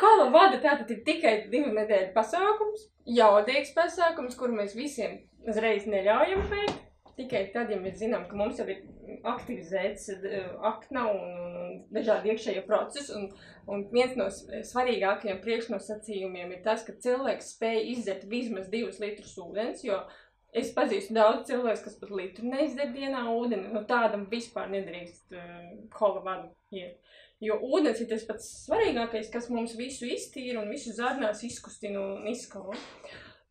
Kola vada tātad ir tikai divu nedēļu pasākums, jaudīgs pasākums, kuru mēs visiem uzreiz neļaujam veikt. Tikai tad, ja mēs zinām, ka mums jau ir aktivizēts eh, akna un, un dažādi iekšējie procesi, un, un viens no svarīgākajiem priekšnosacījumiem ir tas, ka cilvēks spēj izdzert vismaz divus litrus ūdens, jo es pazīstu daudz cilvēku, kas pat litru neizdzert dienā ūdeni, no tādam vispār nedrīkst uh, kola vadu iet. Jo ūdens ir tas pats svarīgākais, kas mums visu iztīra un visu zarnās izkustina un izskalo.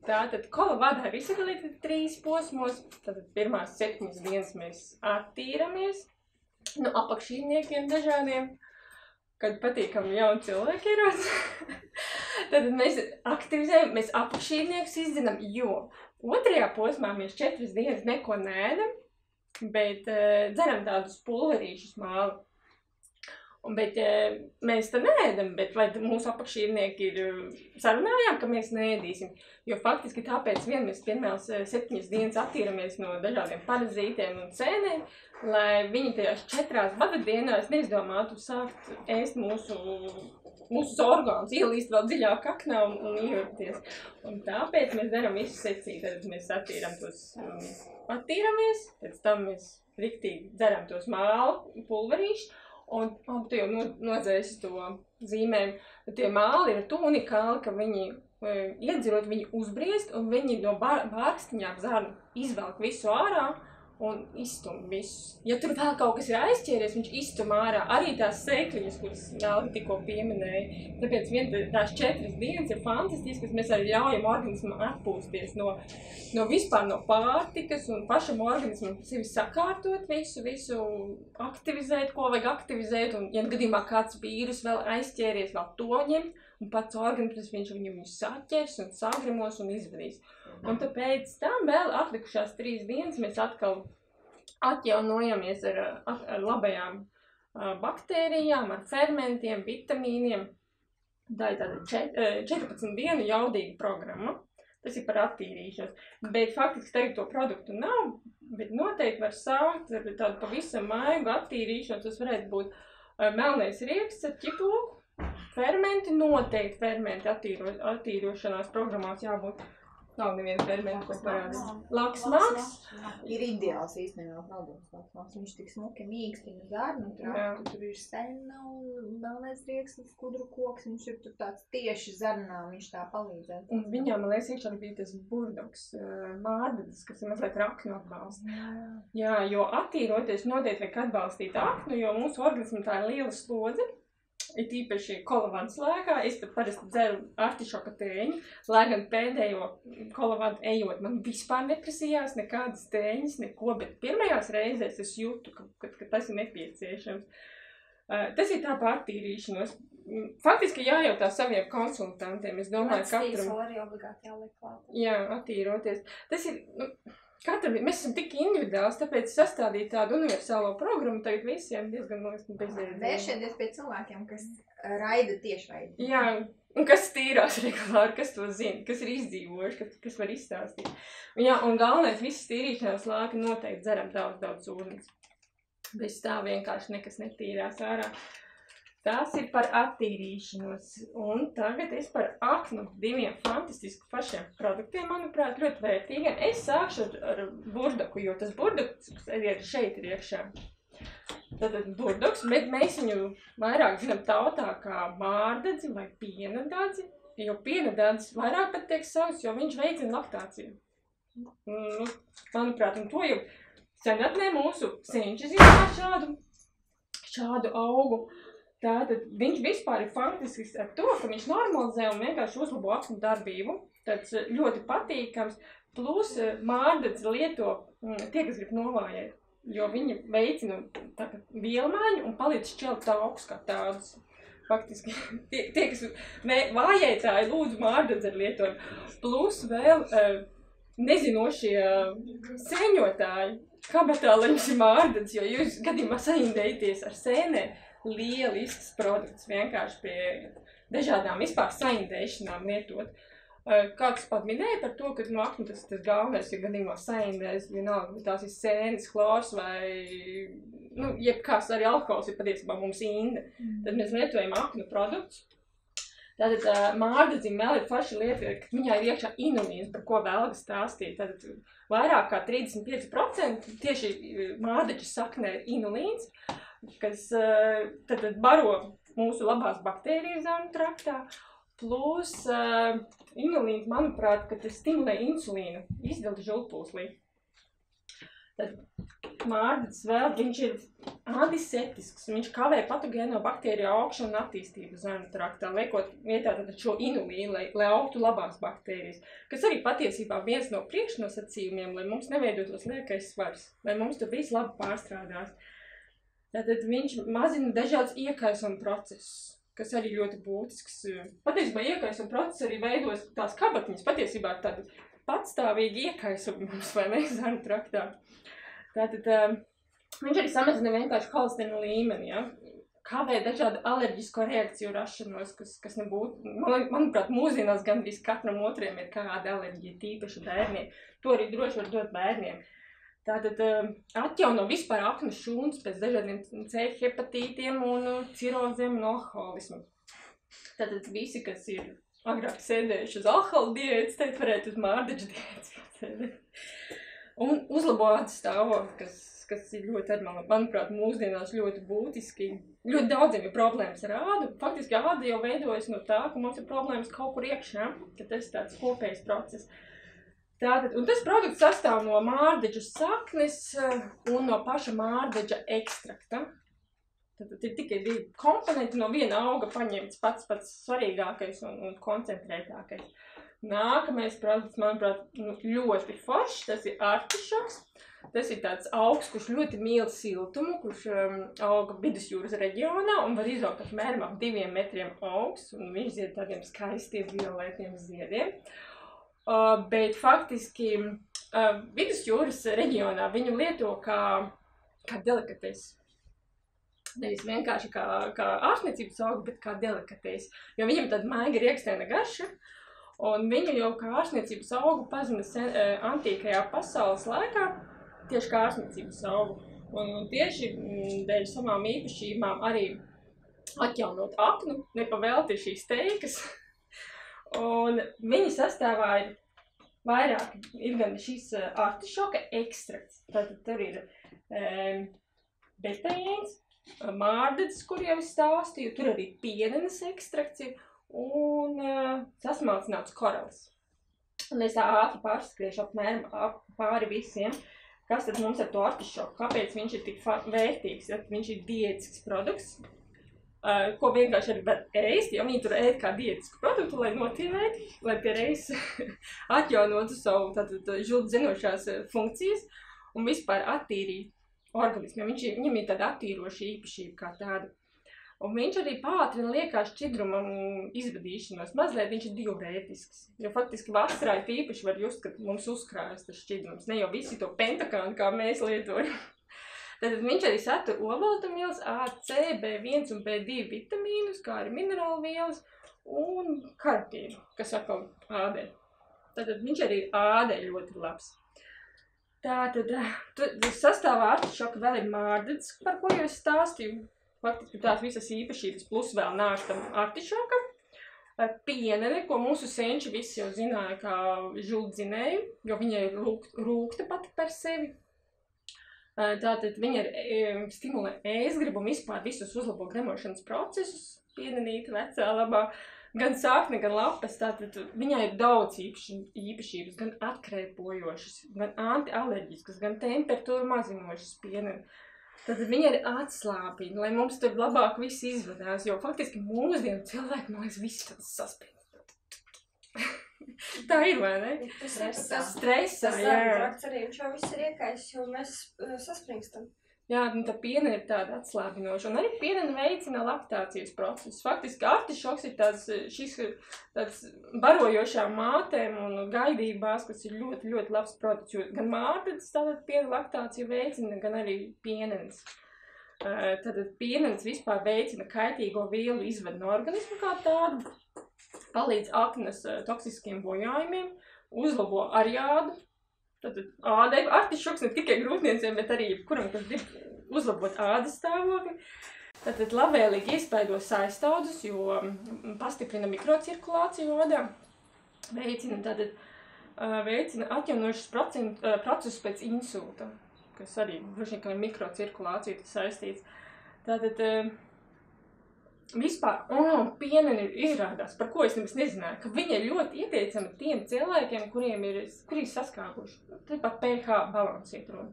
Tātad kola vadā ir izsadalīta trīs posmos. Tad pirmās septiņas dienas mēs attīramies no apakšīniekiem dažādiem. kad patīkami jauni cilvēki ierodas. Tad mēs aktivizējam, mēs apakšīniekus izdzinām, jo otrajā posmā mēs četras dienas neko nēdam, bet uh, dzeram tādus pulverīšus mālu. Un, bet uh, mēs to nēdam, bet vai mūsu apakšīnieki ir uh, sarunājām, ka mēs nēdīsim. Jo faktiski tāpēc vien mēs pirmās uh, septiņas dienas attīramies no dažādiem parazītiem un cēnēm, lai viņi tajās četrās bada dienās neizdomātu sākt ēst mūsu mūsu orgāns ielīst vēl dziļāk aknā un, un ievirties. Un tāpēc mēs darām visu secīgi. Tad mēs attīram tos, um, attīramies, pēc tam mēs riktīgi dzeram tos mālu pulverīšus. Un, un tu jau no, nodzēsi to zīmēm. Tie māli ir tu unikāli, ka viņi e, iedzirot, viņi uzbriest un viņi no bārkstiņām zarnu izvelk visu ārā un izstum visus. Ja tur vēl kaut kas ir aizķēries, viņš izstum ārā arī tās sēkliņas, kuras Jāli tikko pieminēja. Tāpēc vien tās četras dienas ir fantastiskas, mēs arī ļaujam organismam atpūsties no, no vispār no pārtikas un pašam organismam sevi sakārtot visu, visu aktivizēt, ko vajag aktivizēt, un ja gadījumā kāds vīrus vēl aizķēries, vēl to ņemt, un pats organisms viņš viņu saķers un sagrimos un izvedīs. Un tāpēc tam vēl atlikušās trīs dienas mēs atkal atjaunojamies ar, ar labajām baktērijām, ar fermentiem, vitamīniem. Tā ir tāda 14 dienu jaudīga programma. Tas ir par attīrīšanos. Bet faktiski tagad to produktu nav, bet noteikti var sākt ar tādu pavisam maigu attīrīšanu. Tas varētu būt melnais rieksts ar ķiploku. Fermenti noteikti fermenti attīro, attīrošanās programmās jābūt. Nav neviena fermenta, ko parādīt. Laksmaks.
Ir ideāls īstenībā produkts laksmaks. Viņš tik smuki mīkstina zarnu, traktu, tur ir sena un melnais rieks, skudru koks. Viņš ir tur tāds tieši zarnā, viņš tā palīdzēs.
Un viņam, man liekas, iekšā bija tas burdoks, mārdedis, kas ir mazliet raknu atbalsta. Jā, jo attīroties noteikti vajag atbalstīt aknu, jo mūsu organismam tā ir liela slodze. Ir īpaši kolavāns lēkā. Es tam parasti dzeru artišoka tēņu, lai gan pēdējo kolavānu ejot, man vispār neprasījās nekādas tēņas, neko, bet pirmajās reizēs es jūtu, ka, ka, ka tas ir nepieciešams. Uh, tas ir tā pārtīrīšanos. Faktiski jājautā saviem konsultantiem. Es domāju, ka katram...
arī obligāti jāliek klāt.
Jā, attīroties. Tas ir, nu, Katram mēs esam tik individuāli, tāpēc sastādīt tādu universālo programmu tagad visiem diezgan bezjēdzīgi.
Vēršieties pie cilvēkiem, kas raida tiešraidi.
Jā, un kas tīrās regulāri, kas to zina, kas ir izdzīvojuši, kas, kas var izstāstīt. Jā, un galvenais, visas tīrīšanās lāka noteikti dzeram daudz, daudz ūdens. Bez tā vienkārši nekas netīrās ārā. Tas ir par attīrīšanos. Un tagad es par aknu diviem fantastiski pašiem produktiem, manuprāt, ļoti vērtīgiem. Es sākšu ar, ar burdaku, jo tas burdaks ir šeit iekšā. Tātad burdoks, bet mēs viņu vairāk zinām tautā kā mārdedzi vai piena dadzi, jo piena dadzi vairāk pat tiek savs, jo viņš veicina laktāciju. Nu, manuprāt, un to jau senatnē mūsu senči zināja šādu, šādu augu. Tātad viņš vispār ir fantastisks ar to, ka viņš normalizē un vienkārši uzlabo aknu darbību. Tas ļoti patīkams. Plus mārdedz lieto tie, kas grib novājēt, jo viņi veicina vielmaiņu un palīdz šķelt taukus kā tādus. Faktiski tie, tie kas vājētāji, lūdzu mārdedz ar lietojumu. Plus vēl nezinošie sēņotāji, kabatā, jums ir mārdedz, jo jūs gadījumā saindējaties ar sēnēm lielisks produkts vienkārši pie dažādām vispār saindēšanām lietot. Kāds pat minēja par to, ka no aknu tas, tas galvenais ir gadījumā saindēs, vienalga, tās ir sēnes, klors vai, nu, jebkās arī alkohols ir patiesībā mums inde. Mm. Tad mēs lietojam aknu produktus. Tātad uh, mārdedzim vēl ir forša lieta, ka viņā ir iekšā inulīns, par ko vēlga stāstīt. Tātad vairāk kā 35% tieši mārdeģa saknē ir inulīns. Uh, kas eh, tad, tad baro mūsu labās baktērijas zāļu traktā. Plus uh, inulīns, manuprāt, ka tas stimulē insulīnu izdevumu žultpūslī. Tad mārcis vēl, viņš ir antiseptisks, viņš kavē patogēno baktēriju augšanu un attīstību zēnu traktā, liekot vietā tad šo inulīnu, lai, lai augtu labās baktērijas, kas arī patiesībā viens no priekšnosacījumiem, lai mums neveidotos liekais svars, lai mums tur viss labi pārstrādās. Tātad viņš mazina dažādas iekaisuma procesus, kas arī ļoti būtisks. Patiesībā iekaisuma process arī veidos tās kabatņas, patiesībā tāda patstāvīga iekaisuma mums vai ne zāņu traktā. Tātad um, viņš arī samazina vienkārši holesterina līmeni, ja? kavē dažādu alerģisko reakciju rašanos, kas, kas nebūtu, man, manuprāt, mūsdienās gandrīz katram otriem ir kāda alerģija, tīpaši bērniem. To arī droši var dot bērniem. Tātad um, atjauno vispār aknas šūnas pēc dažādiem C hepatītiem un uh, cirozēm un alkoholismu. Tātad visi, kas ir agrāk sēdējuši uz alkohola diētas, teikt varētu uz mārdeģa diētas. un uzlabo stāvokli, kas, kas ir ļoti, ar, man, manuprāt, mūsdienās ļoti būtiski. Ļoti daudziem ir problēmas ar ādu. Faktiski āda jau veidojas no tā, ka mums ir problēmas kaut kur iekšā, ka tas ir tāds kopējs process. Tātad, un tas produkts sastāv no mārdeģa saknes eh, un no paša mārdeģa ekstrakta. Tad ir tikai divi komponenti no viena auga paņemts pats pats svarīgākais un, un koncentrētākais. Nākamais produkts, manuprāt, nu, ļoti foršs, tas ir artišoks. Tas ir tāds augs, kurš ļoti mīl siltumu, kurš um, auga vidusjūras reģionā un var izaugt apmēram ap diviem metriem augsts, un viņš zied tādiem skaistiem violetiem ziediem. Uh, bet faktiski uh, vidusjūras reģionā viņu lieto kā, kā delikatesi. Nevis vienkārši kā, kā ārstniecības auga, bet kā delikatesi. Jo viņam tāda maiga riekstēna garša, un viņu jau kā ārstniecības augu pazina sen, uh, antīkajā pasaules laikā tieši kā ārstniecības augu. Un, un tieši mm, dēļ savām īpašībām arī atjaunot aknu, nepavēlti šīs teikas. Un viņa sastāvā ir vairāk, ir gan šis uh, artišoka ekstrakts. Tātad tur ir um, betēns, mārdedis, kur jau es stāstīju, tur arī pienenes ekstrakts ir un uh, sasmalcināts korals. Un es tā ātri pārskriešu apmēram ap, pāri visiem. Kas tad mums ar to artišoku? Kāpēc viņš ir tik vērtīgs? Ja viņš ir diētisks produkts, Uh, ko vienkārši arī var ēst, jo viņi tur ēd kā dietisku produktu, lai notīrētu, lai pie reizes atjaunotu savu tātad žuldu zinošās funkcijas un vispār attīrītu organismu. Viņš, viņam ir tāda attīroša īpašība kā tāda. Un viņš arī pātrina liekās šķidruma izvadīšanos. Mazliet viņš ir diurētisks. Jo faktiski vasarā īpaši var just, ka mums uzkrājas tas šķidrums. Ne jau visi to pentakānu, kā mēs lietojam. Tad viņš arī satur olbaltumvielas A, C, B1 un B2 vitamīnus, kā arī minerālu vielas un kartīnu, kas atkal ādē. Tātad viņš arī ādē ļoti labs. Tātad sastāvā artišoka vēl ir mārdets, par ko jau es stāstīju. Faktiski tās visas īpašības plus vēl nāk tam artišokam. Pienene, ko mūsu senči visi jau zināja kā žuldzinēju, jo viņai ir rūkta pati par sevi, Tātad viņa ir stimulē ēzgribu un vispār visus uzlabo gremošanas procesus, pienenīta vecā labā, gan sākne, gan lapas, tātad viņai ir daudz īpašības, gan atkrēpojošas, gan antialerģiskas, gan temperatūru mazinošas pieneni. Tad viņa ir atslābina, lai mums tur labāk viss izvedās, jo faktiski mūsdienu cilvēki, man liekas, visi tāds saspringts. Tā ir, vai ne?
Tas
Tas stresā,
Tas trakts arī viņš jau viss ir iekais, jo mēs uh, saspringstam.
Jā, nu tā piena ir tāda atslābinoša, un arī piena veicina laktācijas procesu. Faktiski artišoks ir tāds, šis tāds barojošām mātēm un gaidībās, kas ir ļoti, ļoti labs produkts, jo gan mātes tātad piena laktāciju veicina, gan arī pienens. Tātad pienens vispār veicina kaitīgo vielu izvedu no organismu kā tādu, palīdz aknas eh, toksiskiem bojājumiem, uzlabo ariādu. Tad ādai artišoks ne tikai grūtniecēm, bet arī jebkuram, kas grib uzlabot ādas stāvokli. Tātad labvēlīgi iespaido saistaudzes, jo mm, pastiprina mikrocirkulāciju odā, veicina, tātad, uh, veicina atjaunošas uh, procesus pēc insulta, kas arī droši vien, ka ar mikrocirkulāciju tas saistīts. Tātad, Vispār, un pieneni izrādās, par ko es nemaz nezināju, ka viņa ļoti ieteicama tiem cilvēkiem, kuriem ir, kuri ir saskāpuši. Te par pH balansu iet runa.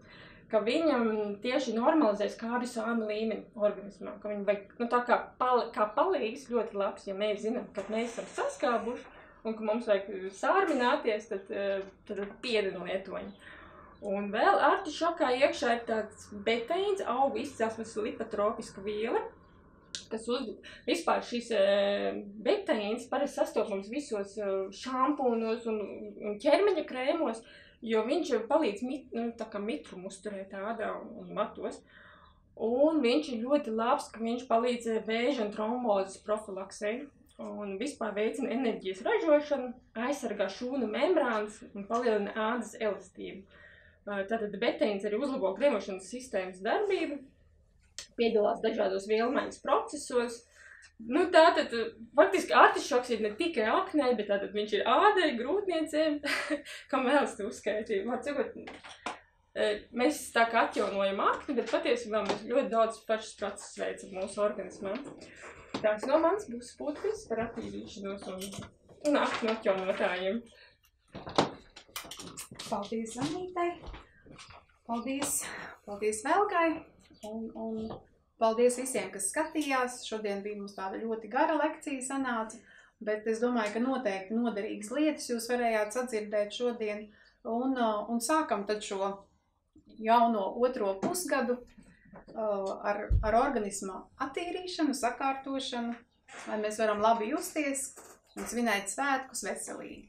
Ka viņam tieši normalizēs kādu sānu līmeni organismā. Ka viņi vajag, nu tā kā, pal kā palīgs ļoti labs, ja mēs zinām, ka mēs esam saskābuši un ka mums vajag sārmināties, tad, eh, tad piedenu lietoņu. Un vēl artišokā iekšā ir tāds beteīns, auga izcelsmes lipotropiska viela, kas uz vispār šīs e, beteīns parasti sastopams visos e, šampūnos un, un ķermeņa krēmos, jo viņš palīdz mit, nu, tā kā mitrumu uzturēt ādā un, un matos. Un viņš ir ļoti labs, ka viņš palīdz e, vēža un trombozes profilaksei un vispār veicina enerģijas ražošanu, aizsargā šūnu membrānas un palielina ādas elastību. Tātad beteīns arī uzlabo kremošanas sistēmas darbību, piedalās dažādos vielmaiņas procesos. Nu, tātad, faktiski artišoks ir ne tikai aknē, bet tātad viņš ir ādai, grūtniecēm, kam vēl es te uzskaitīju. Man cikot, mēs tā kā atjaunojam akni, bet patiesībā mēs ļoti daudz pašas procesus veicam mūsu organismā. Tās no manas būs putekļs par attīrīšanos un, un aknu atjaunotājiem.
Paldies, Zanītei! Paldies, paldies Velgai! Un, un paldies visiem, kas skatījās. Šodien bija mums tāda ļoti gara lekcija sanāca, bet es domāju, ka noteikti noderīgas lietas jūs varējāt sadzirdēt šodien. Un, uh, un sākam tad šo jauno otro pusgadu uh, ar, ar organisma attīrīšanu, sakārtošanu, lai mēs varam labi justies un svinēt svētkus veselīgi.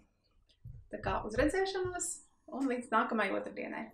Tā kā uz redzēšanos un līdz nākamajai otrdienai.